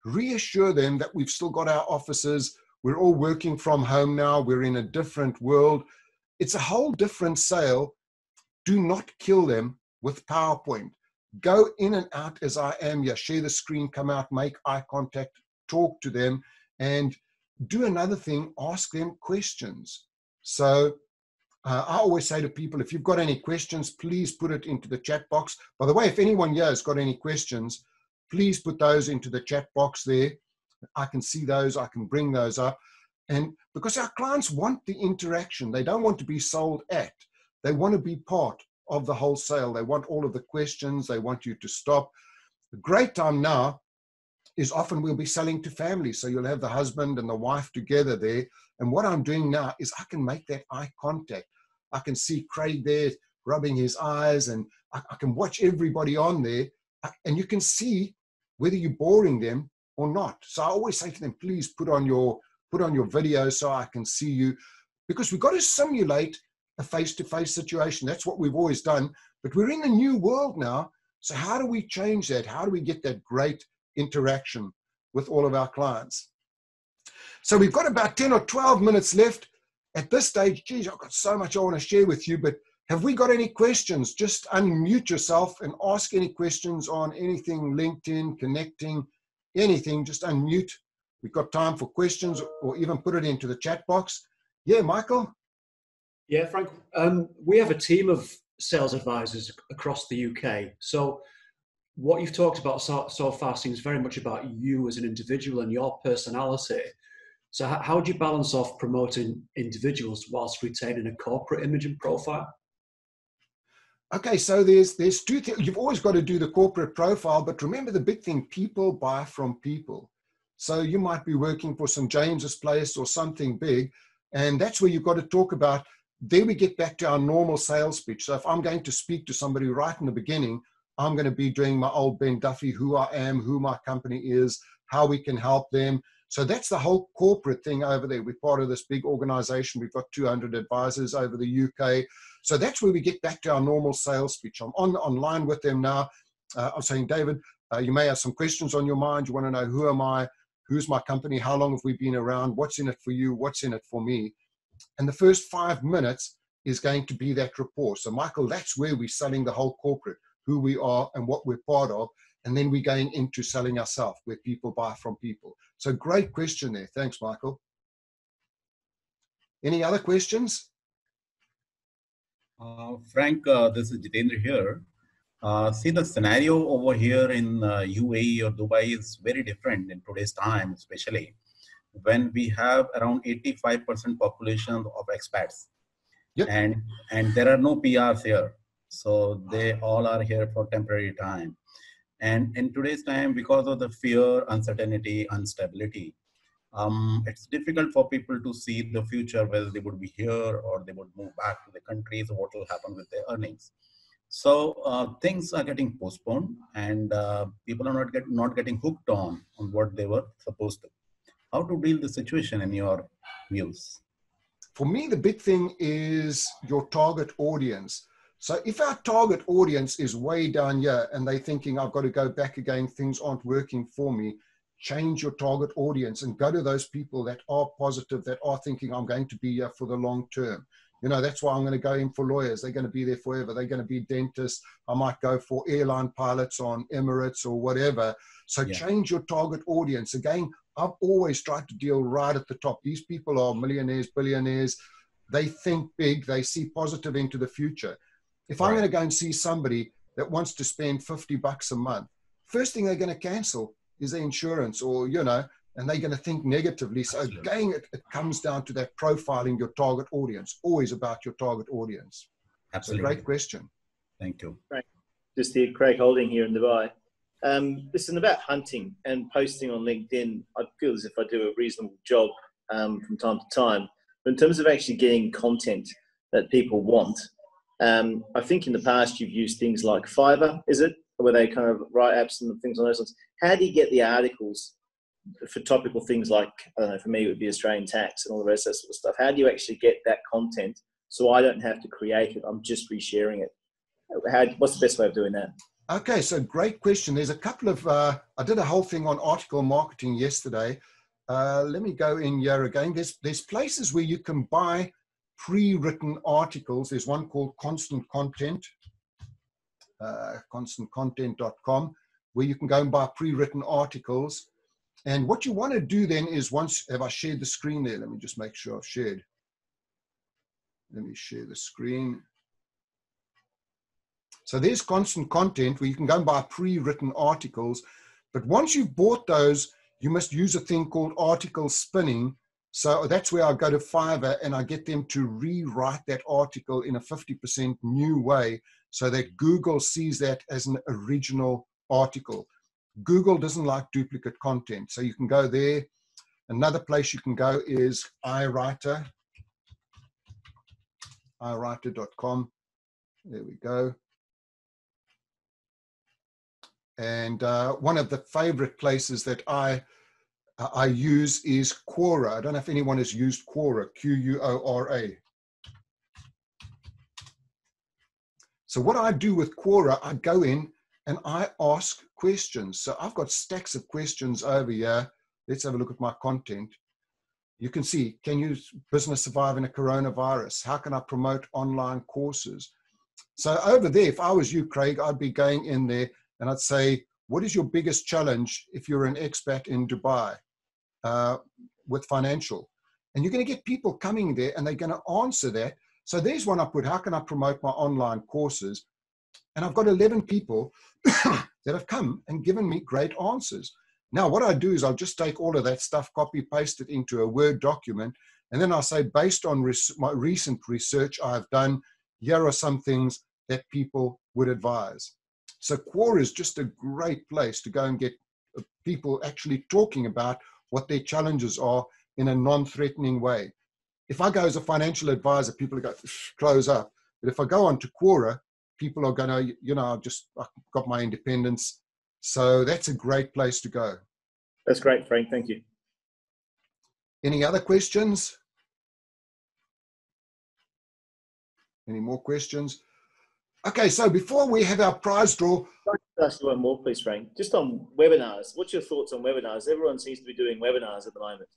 reassure them that we've still got our offices. We're all working from home now. We're in a different world. It's a whole different sale. Do not kill them with PowerPoint. Go in and out as I am Yeah, Share the screen, come out, make eye contact, talk to them, and do another thing ask them questions. So uh, I always say to people, if you've got any questions, please put it into the chat box. By the way, if anyone here has got any questions, please put those into the chat box there. I can see those, I can bring those up. And because our clients want the interaction, they don't want to be sold at, they want to be part of the wholesale. They want all of the questions, they want you to stop. The great time now is often we'll be selling to families. So you'll have the husband and the wife together there. And what I'm doing now is I can make that eye contact. I can see Craig there rubbing his eyes, and I, I can watch everybody on there. And you can see whether you're boring them or not. So I always say to them, please put on your put on your video so I can see you, because we've got to simulate a face-to-face situation. That's what we've always done. But we're in a new world now. So how do we change that? How do we get that great interaction with all of our clients? So we've got about 10 or 12 minutes left. At this stage, geez, I've got so much I want to share with you, but have we got any questions? Just unmute yourself and ask any questions on anything LinkedIn, connecting, anything. Just unmute. We've got time for questions or even put it into the chat box. Yeah, Michael? Yeah, Frank, um, we have a team of sales advisors across the UK. So, what you've talked about so, so far seems very much about you as an individual and your personality. So, how, do you balance off promoting individuals whilst retaining a corporate image and profile? Okay, so there's there's two things. You've always got to do the corporate profile, but remember the big thing: people buy from people. So you might be working for St James's Place or something big, and that's where you've got to talk about. Then we get back to our normal sales pitch. So if I'm going to speak to somebody right in the beginning, I'm going to be doing my old Ben Duffy, who I am, who my company is, how we can help them. So that's the whole corporate thing over there. We're part of this big organization. We've got 200 advisors over the UK. So that's where we get back to our normal sales pitch. I'm on online with them now. Uh, I'm saying, David, uh, you may have some questions on your mind. You want to know who am I? Who's my company? How long have we been around? What's in it for you? What's in it for me? And the first five minutes is going to be that report. So, Michael, that's where we're selling the whole corporate, who we are and what we're part of. And then we're going into selling ourselves, where people buy from people. So, great question there. Thanks, Michael. Any other questions? Uh, Frank, uh, this is Jitendra here. Uh, see, the scenario over here in UAE or Dubai is very different in today's time, especially when we have around 85% population of expats. Yep. And, and there are no PRs here. So they all are here for temporary time. And in today's time, because of the fear, uncertainty, instability, um, it's difficult for people to see the future whether they would be here or they would move back to the countries what will happen with their earnings. So uh, things are getting postponed and uh, people are not get, not getting hooked on on what they were supposed to. How to deal the situation in your views? For me the big thing is your target audience so if our target audience is way down here and they're thinking i've got to go back again things aren't working for me change your target audience and go to those people that are positive, that are thinking, I'm going to be here for the long term. You know, that's why I'm going to go in for lawyers. They're going to be there forever. They're going to be dentists. I might go for airline pilots on Emirates or whatever. So yeah. change your target audience. Again, I've always tried to deal right at the top. These people are millionaires, billionaires. They think big. They see positive into the future. If right. I'm going to go and see somebody that wants to spend 50 bucks a month, first thing they're going to cancel is their insurance or, you know, and they're going to think negatively. So Absolutely. again, it, it comes down to that profiling your target audience, always about your target audience. It's a Absolutely. great question. Thank you. just here, Craig Holding here in Dubai. Um, listen, about hunting and posting on LinkedIn, I feel as if I do a reasonable job um, from time to time. But in terms of actually getting content that people want, um, I think in the past you've used things like Fiverr, is it? Where they kind of write apps and things on those ones. How do you get the articles for topical things like, I don't know, for me it would be Australian tax and all the rest of that sort of stuff? How do you actually get that content so I don't have to create it? I'm just resharing it. How, what's the best way of doing that? Okay, so great question. There's a couple of, uh, I did a whole thing on article marketing yesterday. Uh, let me go in here again. There's, there's places where you can buy pre-written articles. There's one called Constant Content, uh, constantcontent.com, where you can go and buy pre-written articles. And what you want to do then is once, have I shared the screen there? Let me just make sure I've shared. Let me share the screen. So there's constant content where you can go and buy pre-written articles. But once you've bought those, you must use a thing called article spinning. So that's where I go to Fiverr and I get them to rewrite that article in a 50% new way so that Google sees that as an original article. Google doesn't like duplicate content. So you can go there. Another place you can go is iWriter, iWriter.com. There we go. And uh, one of the favorite places that I I use is Quora. I don't know if anyone has used Quora, Q U O R A. So what I do with Quora, I go in and I ask questions. So I've got stacks of questions over here. Let's have a look at my content. You can see, can you business survive in a coronavirus? How can I promote online courses? So over there, if I was you, Craig, I'd be going in there and I'd say, what is your biggest challenge if you're an expat in Dubai uh, with financial? And you're going to get people coming there and they're going to answer that. So there's one I put, how can I promote my online courses? And I've got 11 people (coughs) that have come and given me great answers. Now, what I do is I'll just take all of that stuff, copy, paste it into a Word document, and then I'll say, based on res- my recent research I've done, here are some things that people would advise. So Quora is just a great place to go and get uh, people actually talking about what their challenges are in a non-threatening way. If I go as a financial advisor, people are going to close up. But if I go onto Quora, people are going to, you know, I've just I've got my independence. So that's a great place to go. That's great, Frank. Thank you. Any other questions? Any more questions? Okay, so before we have our prize draw, Ask you one more, please, Frank. Just on webinars. What's your thoughts on webinars? Everyone seems to be doing webinars at the moment,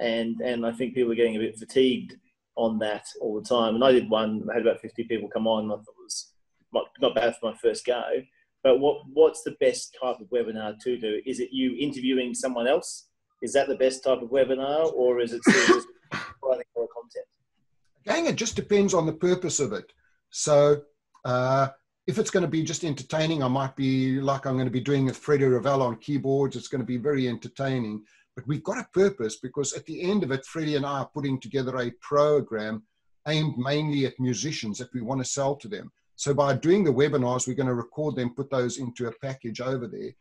and and I think people are getting a bit fatigued on that all the time. And I did one. I had about fifty people come on. I thought it was not, not bad for my first go. But what what's the best type of webinar to do? Is it you interviewing someone else? Is that the best type of webinar, or is it still just (laughs) writing more content? Gang, it just depends on the purpose of it. So uh, if it's going to be just entertaining, I might be like I'm going to be doing with Freddie Ravel on keyboards. It's going to be very entertaining. But we've got a purpose because at the end of it, Freddie and I are putting together a program aimed mainly at musicians that we want to sell to them. So by doing the webinars, we're going to record them, put those into a package over there.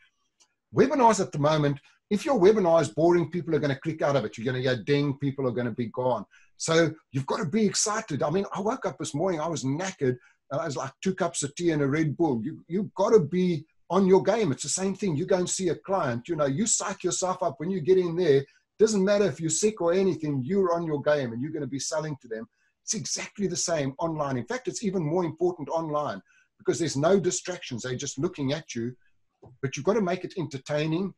Webinars at the moment, if your webinar is boring, people are going to click out of it. You're going to get ding, people are going to be gone. So you've got to be excited. I mean, I woke up this morning, I was knackered. And I was like two cups of tea and a Red Bull. You, you've got to be on your game. It's the same thing. You go and see a client, you know, you psych yourself up when you get in there. Doesn't matter if you're sick or anything, you're on your game and you're going to be selling to them. It's exactly the same online. In fact, it's even more important online because there's no distractions. They're just looking at you, but you've got to make it entertaining.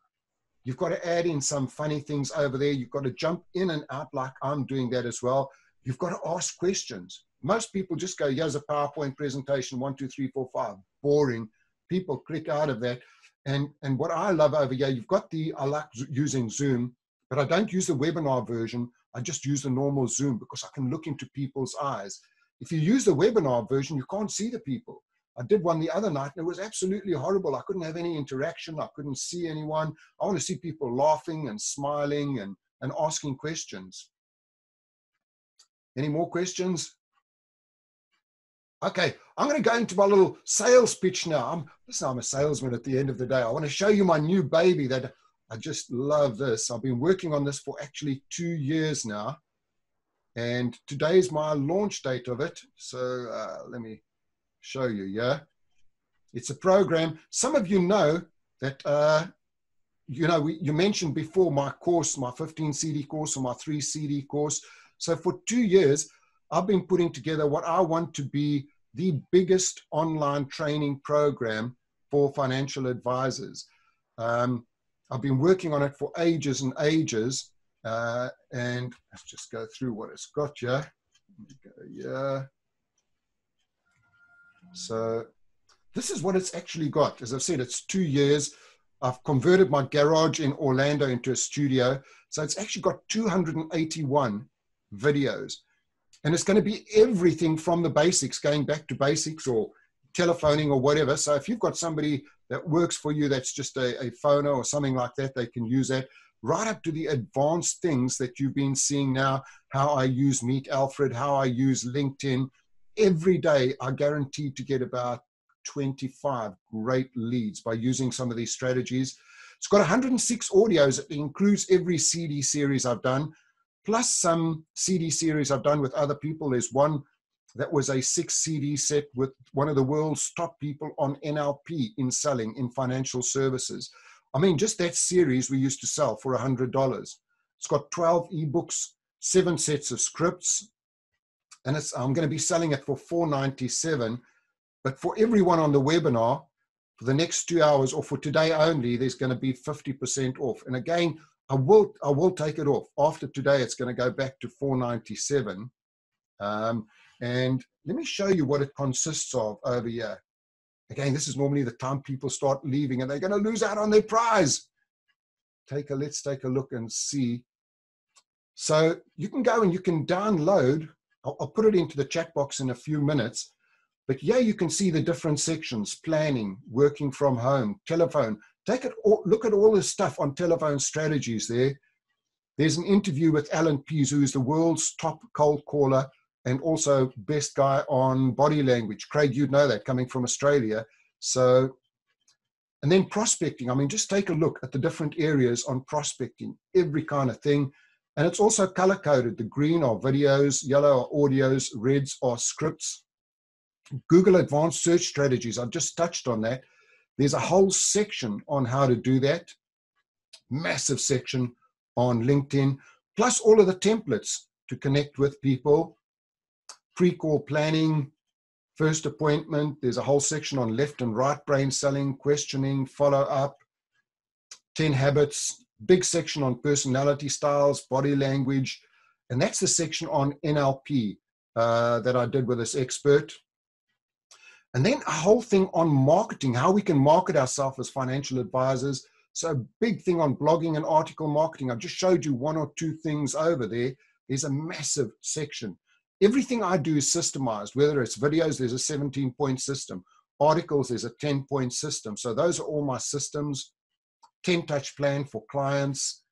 You've got to add in some funny things over there. You've got to jump in and out like I'm doing that as well. You've got to ask questions. Most people just go, here's a PowerPoint presentation, one, two, three, four, five. Boring. People click out of that. And, and what I love over here, you've got the, I like using Zoom, but I don't use the webinar version. I just use the normal Zoom because I can look into people's eyes. If you use the webinar version, you can't see the people. I did one the other night and it was absolutely horrible. I couldn't have any interaction. I couldn't see anyone. I want to see people laughing and smiling and, and asking questions. Any more questions? Okay, I'm going to go into my little sales pitch now. I'm, listen, I'm a salesman at the end of the day. I want to show you my new baby that I just love this. I've been working on this for actually two years now. And today is my launch date of it. So uh, let me show you, yeah? It's a program. Some of you know that, uh, you know, we, you mentioned before my course, my 15 CD course or my three CD course. So for two years, I've been putting together what I want to be the biggest online training program for financial advisors. Um, I've been working on it for ages and ages. Uh, and let's just go through what it's got here. Yeah. So this is what it's actually got. As I've said, it's two years. I've converted my garage in Orlando into a studio. So it's actually got 281 videos. And it's going to be everything from the basics, going back to basics or telephoning or whatever. So if you've got somebody that works for you that's just a, a phono or something like that, they can use that right up to the advanced things that you've been seeing now, how I use Meet Alfred, how I use LinkedIn. Every day, I guarantee to get about 25 great leads by using some of these strategies. It's got 106 audios. It includes every CD series I've done plus some CD series I've done with other people. There's one that was a six CD set with one of the world's top people on NLP in selling in financial services. I mean, just that series we used to sell for $100. It's got 12 ebooks, seven sets of scripts, and it's, I'm going to be selling it for 497. But for everyone on the webinar, for the next two hours or for today only, there's going to be 50% off. And again, I will I will take it off. After today, it's going to go back to 497. Um, and let me show you what it consists of over here. Again, this is normally the time people start leaving and they're going to lose out on their prize. Take a let's take a look and see. So you can go and you can download. I'll, I'll put it into the chat box in a few minutes. But yeah, you can see the different sections: planning, working from home, telephone, Take it, look at all this stuff on telephone strategies there. There's an interview with Allan Pease, who is the world's top cold caller and also best guy on body language. Craig, you'd know that coming from Australia. So, and then prospecting. I mean, just take a look at the different areas on prospecting, every kind of thing. And it's also color coded. The green are videos, yellow are audios, reds are scripts. Google Advanced Search Strategies, I've just touched on that. There's a whole section on how to do that, massive section on LinkedIn, plus all of the templates to connect with people, pre call planning, first appointment. There's a whole section on left and right brain selling, questioning, follow up, 10 habits, big section on personality styles, body language. And that's the section on NLP uh, that I did with this expert. And then a whole thing on marketing, how we can market ourselves as financial advisors. So, big thing on blogging and article marketing. I've just showed you one or two things over there. There's a massive section. Everything I do is systemized, whether it's videos, there's a 17 point system, articles, there's a 10 point system. So, those are all my systems. 10 touch plan for clients,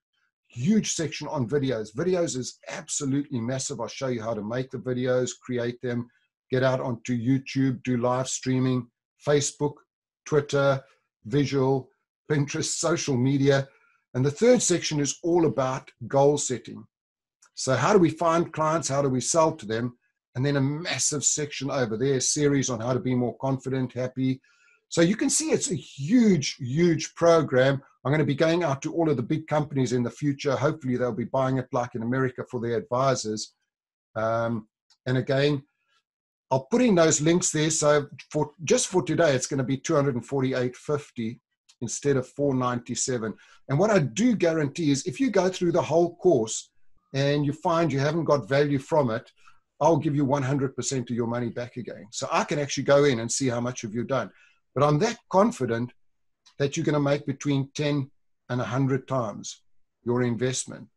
huge section on videos. Videos is absolutely massive. I'll show you how to make the videos, create them, get out onto YouTube, do live streaming, Facebook, Twitter, visual, Pinterest, social media. And the third section is all about goal setting. So, how do we find clients? How do we sell to them? And then a massive section over there, series on how to be more confident, happy. So, you can see it's a huge, huge program. I'm going to be going out to all of the big companies in the future. Hopefully, they'll be buying it like in America for their advisors. Um, and again, I'll put in those links there. So for just for today, it's going to be 248.50 instead of 497. And what I do guarantee is if you go through the whole course and you find you haven't got value from it, I'll give you 100% of your money back again. So I can actually go in and see how much have you done. But I'm that confident that you're going to make between 10 and 100 times your investment.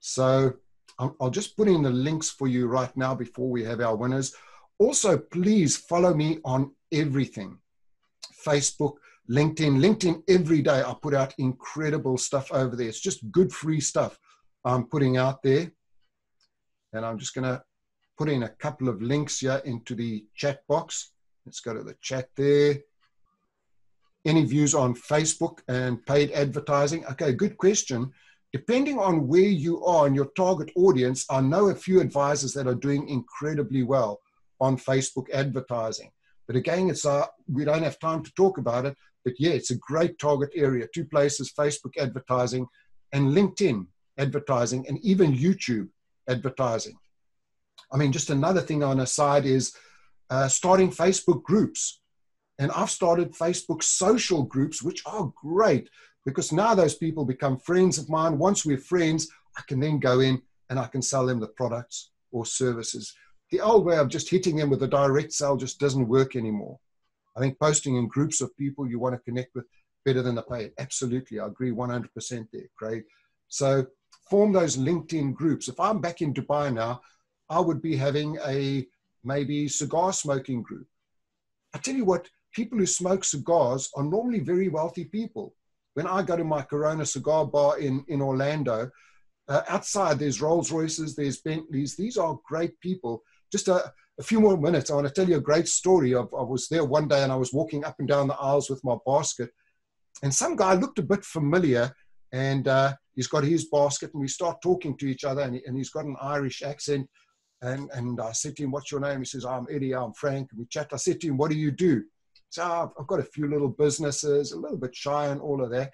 So I'll just put in the links for you right now before we have our winners. Also, please follow me on everything. Facebook, LinkedIn, LinkedIn every day. I put out incredible stuff over there. It's just good free stuff I'm putting out there. And I'm just going to put in a couple of links here into the chat box. Let's go to the chat there. Any views on Facebook and paid advertising? Okay, good question. Depending on where you are and your target audience, I know a few advisors that are doing incredibly well on Facebook advertising. But again, it's uh, we don't have time to talk about it. But yeah, it's a great target area. Two places: Facebook advertising and LinkedIn advertising, and even YouTube advertising. I mean, just another thing on a side is uh, starting Facebook groups. And I've started Facebook social groups, which are great because now those people become friends of mine. Once we're friends, I can then go in and I can sell them the products or services. The old way of just hitting them with a direct sell just doesn't work anymore. I think posting in groups of people you want to connect with better than the paid. Absolutely. I agree 100% there, Craig. So form those LinkedIn groups. If I'm back in Dubai now, I would be having a maybe cigar smoking group. I tell you what, people who smoke cigars are normally very wealthy people. When I go to my Corona cigar bar in, in Orlando, uh, outside there's Rolls Royces, there's Bentleys. These are great people. Just a, a few more minutes, I want to tell you a great story. Of, I was there one day and I was walking up and down the aisles with my basket, and some guy looked a bit familiar, and uh, he's got his basket, and we start talking to each other, and, he, he's got an Irish accent. And, and I said to him, What's your name? He says, I'm Eddie, I'm Frank. And we chat. I said to him, What do you do? So I've, I've got a few little businesses, a little bit shy and all of that.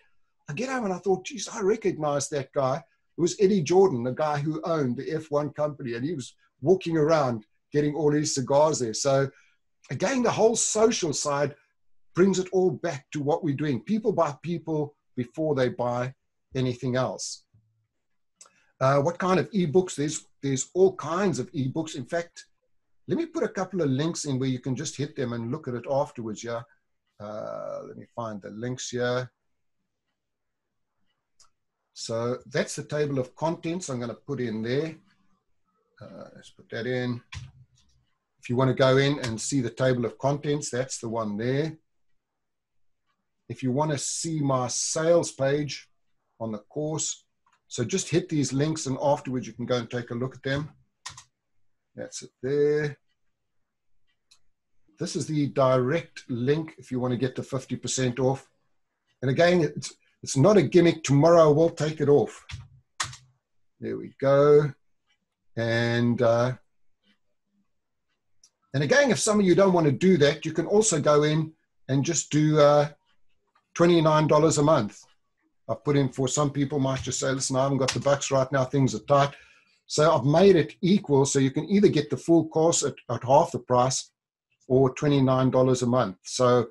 I get home and I thought, geez, I recognize that guy. It was Eddie Jordan, the guy who owned the F1 company, and he was walking around getting all his cigars there. So again, the whole social side brings it all back to what we're doing. People buy people before they buy anything else. Uh, what kind of ebooks? There's there's all kinds of ebooks. In fact, let me put a couple of links in where you can just hit them and look at it afterwards. Yeah. Uh, let me find the links here. So that's the table of contents I'm going to put in there. Uh, let's put that in. If you want to go in and see the table of contents, that's the one there. If you want to see my sales page on the course, so just hit these links and afterwards you can go and take a look at them. That's it there. This is the direct link if you want to get the 50% off. And again, it's, it's not a gimmick. Tomorrow we'll take it off. There we go. And uh, and again, if some of you don't want to do that, you can also go in and just do uh, $29 a month. I've put in for some people might just say, listen, I haven't got the bucks right now, things are tight. So I've made it equal. So you can either get the full course at, at half the price or $29 a month. So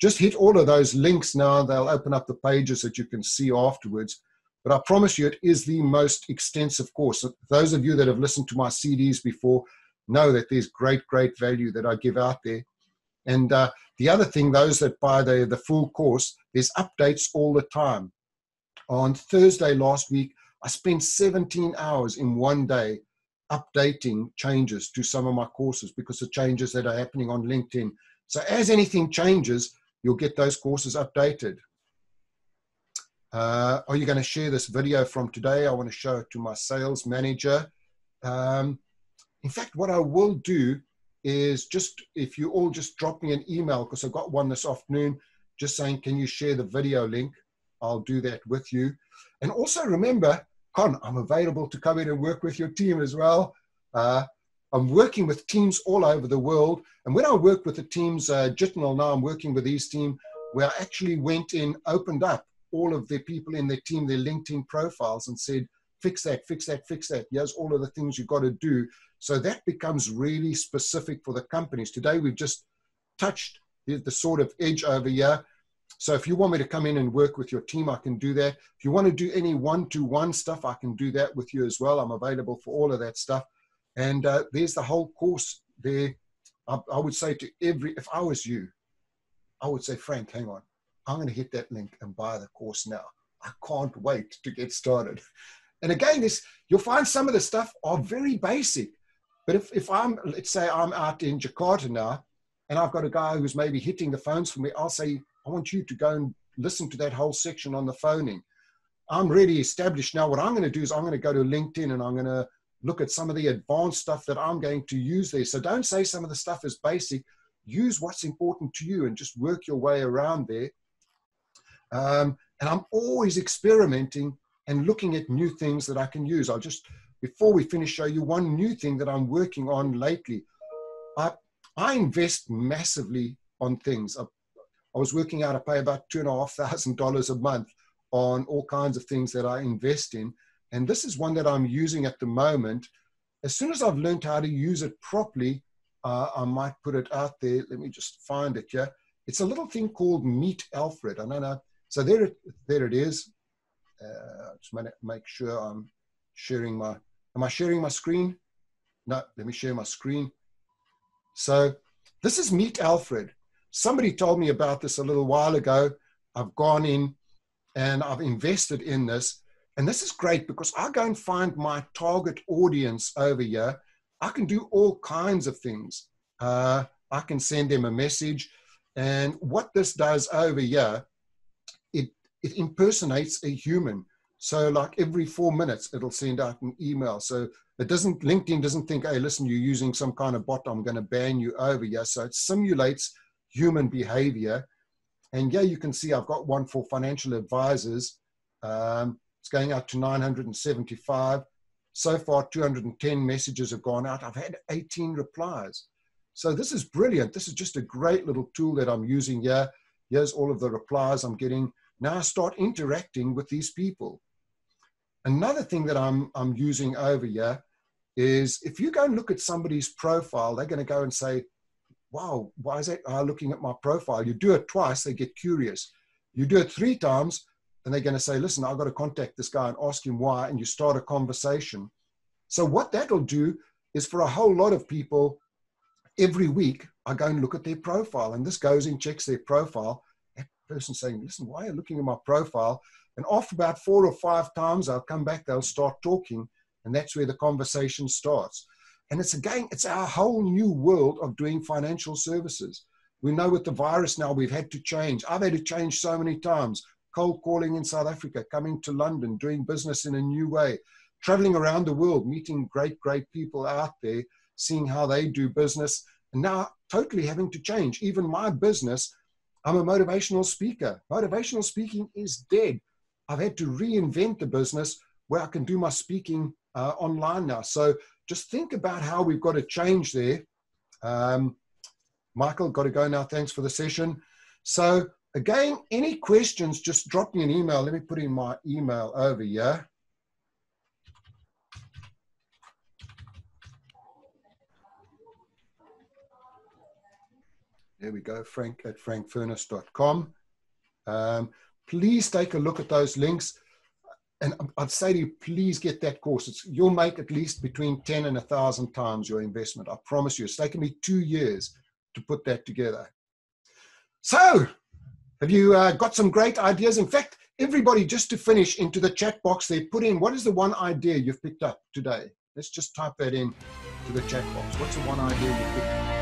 just hit all of those links now. They'll open up the pages that you can see afterwards. But I promise you, it is the most extensive course. Those of you that have listened to my CDs before know that there's great, great value that I give out there. And uh, the other thing, those that buy the, the full course, there's updates all the time. On Thursday last week, I spent 17 hours in one day updating changes to some of my courses because of changes that are happening on LinkedIn. So as anything changes, you'll get those courses updated. Uh, are you going to share this video from today? I want to show it to my sales manager. Um, in fact, what I will do is just, if you all just drop me an email, because I've got one this afternoon, just saying, can you share the video link? I'll do that with you. And also remember, Con, I'm available to come in and work with your team as well. Uh, I'm working with teams all over the world. And when I work with the teams, uh, now, I'm working with these team where I actually went in, opened up all of the people in their team, their LinkedIn profiles and said, fix that, fix that, fix that. Here's all of the things you've got to do. So that becomes really specific for the companies. Today, we've just touched the, the sort of edge over here. So if you want me to come in and work with your team, I can do that. If you want to do any one-to-one stuff, I can do that with you as well. I'm available for all of that stuff. And uh, there's the whole course there. I, I would say to every, if I was you, I would say, Frank, hang on. I'm going to hit that link and buy the course now. I can't wait to get started. And again, this you'll find some of the stuff are very basic. But if, if I'm, let's say I'm out in Jakarta now, and I've got a guy who's maybe hitting the phones for me, I'll say, I want you to go and listen to that whole section on the phoning. I'm really established now. What I'm going to do is I'm going to go to LinkedIn and I'm going to look at some of the advanced stuff that I'm going to use there. So don't say some of the stuff is basic. Use what's important to you and just work your way around there. Um, and I'm always experimenting and looking at new things that I can use. I'll just, before we finish, show you one new thing that I'm working on lately. I, I invest massively on things. I, I was working out, I pay about two and a half thousand dollars a month on all kinds of things that I invest in. And this is one that I'm using at the moment. As soon as I've learned how to use it properly, uh, I might put it out there. Let me just find it here. It's a little thing called Meet Alfred. I don't know. So there there it is. Uh, just make sure I'm sharing my, am I sharing my screen? No, let me share my screen. So this is Meet Alfred. Somebody told me about this a little while ago. I've gone in and I've invested in this. And this is great because I go and find my target audience over here. I can do all kinds of things. Uh, I can send them a message. And what this does over here, it, impersonates a human. So like every four minutes, it'll send out an email. So it doesn't, LinkedIn doesn't think, hey, listen, you're using some kind of bot, I'm going to ban you over here. So it simulates human behavior. And yeah, you can see I've got one for financial advisors. Um, it's going out to 975. So far, 210 messages have gone out. I've had 18 replies. So this is brilliant. This is just a great little tool that I'm using here. Here's all of the replies I'm getting. Now start interacting with these people. Another thing that I'm, I'm using over here is if you go and look at somebody's profile, they're going to go and say, wow, why is that uh, looking at my profile? You do it twice, they get curious. You do it three times, and they're going to say, listen, I've got to contact this guy and ask him why, and you start a conversation. So what that'll do is for a whole lot of people, every week, I go and look at their profile, and this goes and checks their profile. Person saying, listen, why are you looking at my profile? And after about four or five times, I'll come back, they'll start talking, and that's where the conversation starts. And it's again, it's our whole new world of doing financial services. We know with the virus now, we've had to change. I've had to change so many times. Cold calling in South Africa, coming to London, doing business in a new way, traveling around the world, meeting great, great people out there, seeing how they do business, and now totally having to change. Even my business, I'm a motivational speaker. Motivational speaking is dead. I've had to reinvent the business where I can do my speaking uh, online now. So just think about how we've got to change there. Um, Michael, got to go now. Thanks for the session. So again, any questions, just drop me an email. Let me put in my email over here. There we go, frank at frankfurness.com. Um, please take a look at those links. And I'd say to you, please get that course. It's, you'll make at least between 10 and a 1,000 times your investment. I promise you. It's taken me two years to put that together. So, have you uh, got some great ideas? In fact, everybody, just to finish into the chat box they put in what is the one idea you've picked up today? Let's just type that in to the chat box. What's the one idea you've picked up?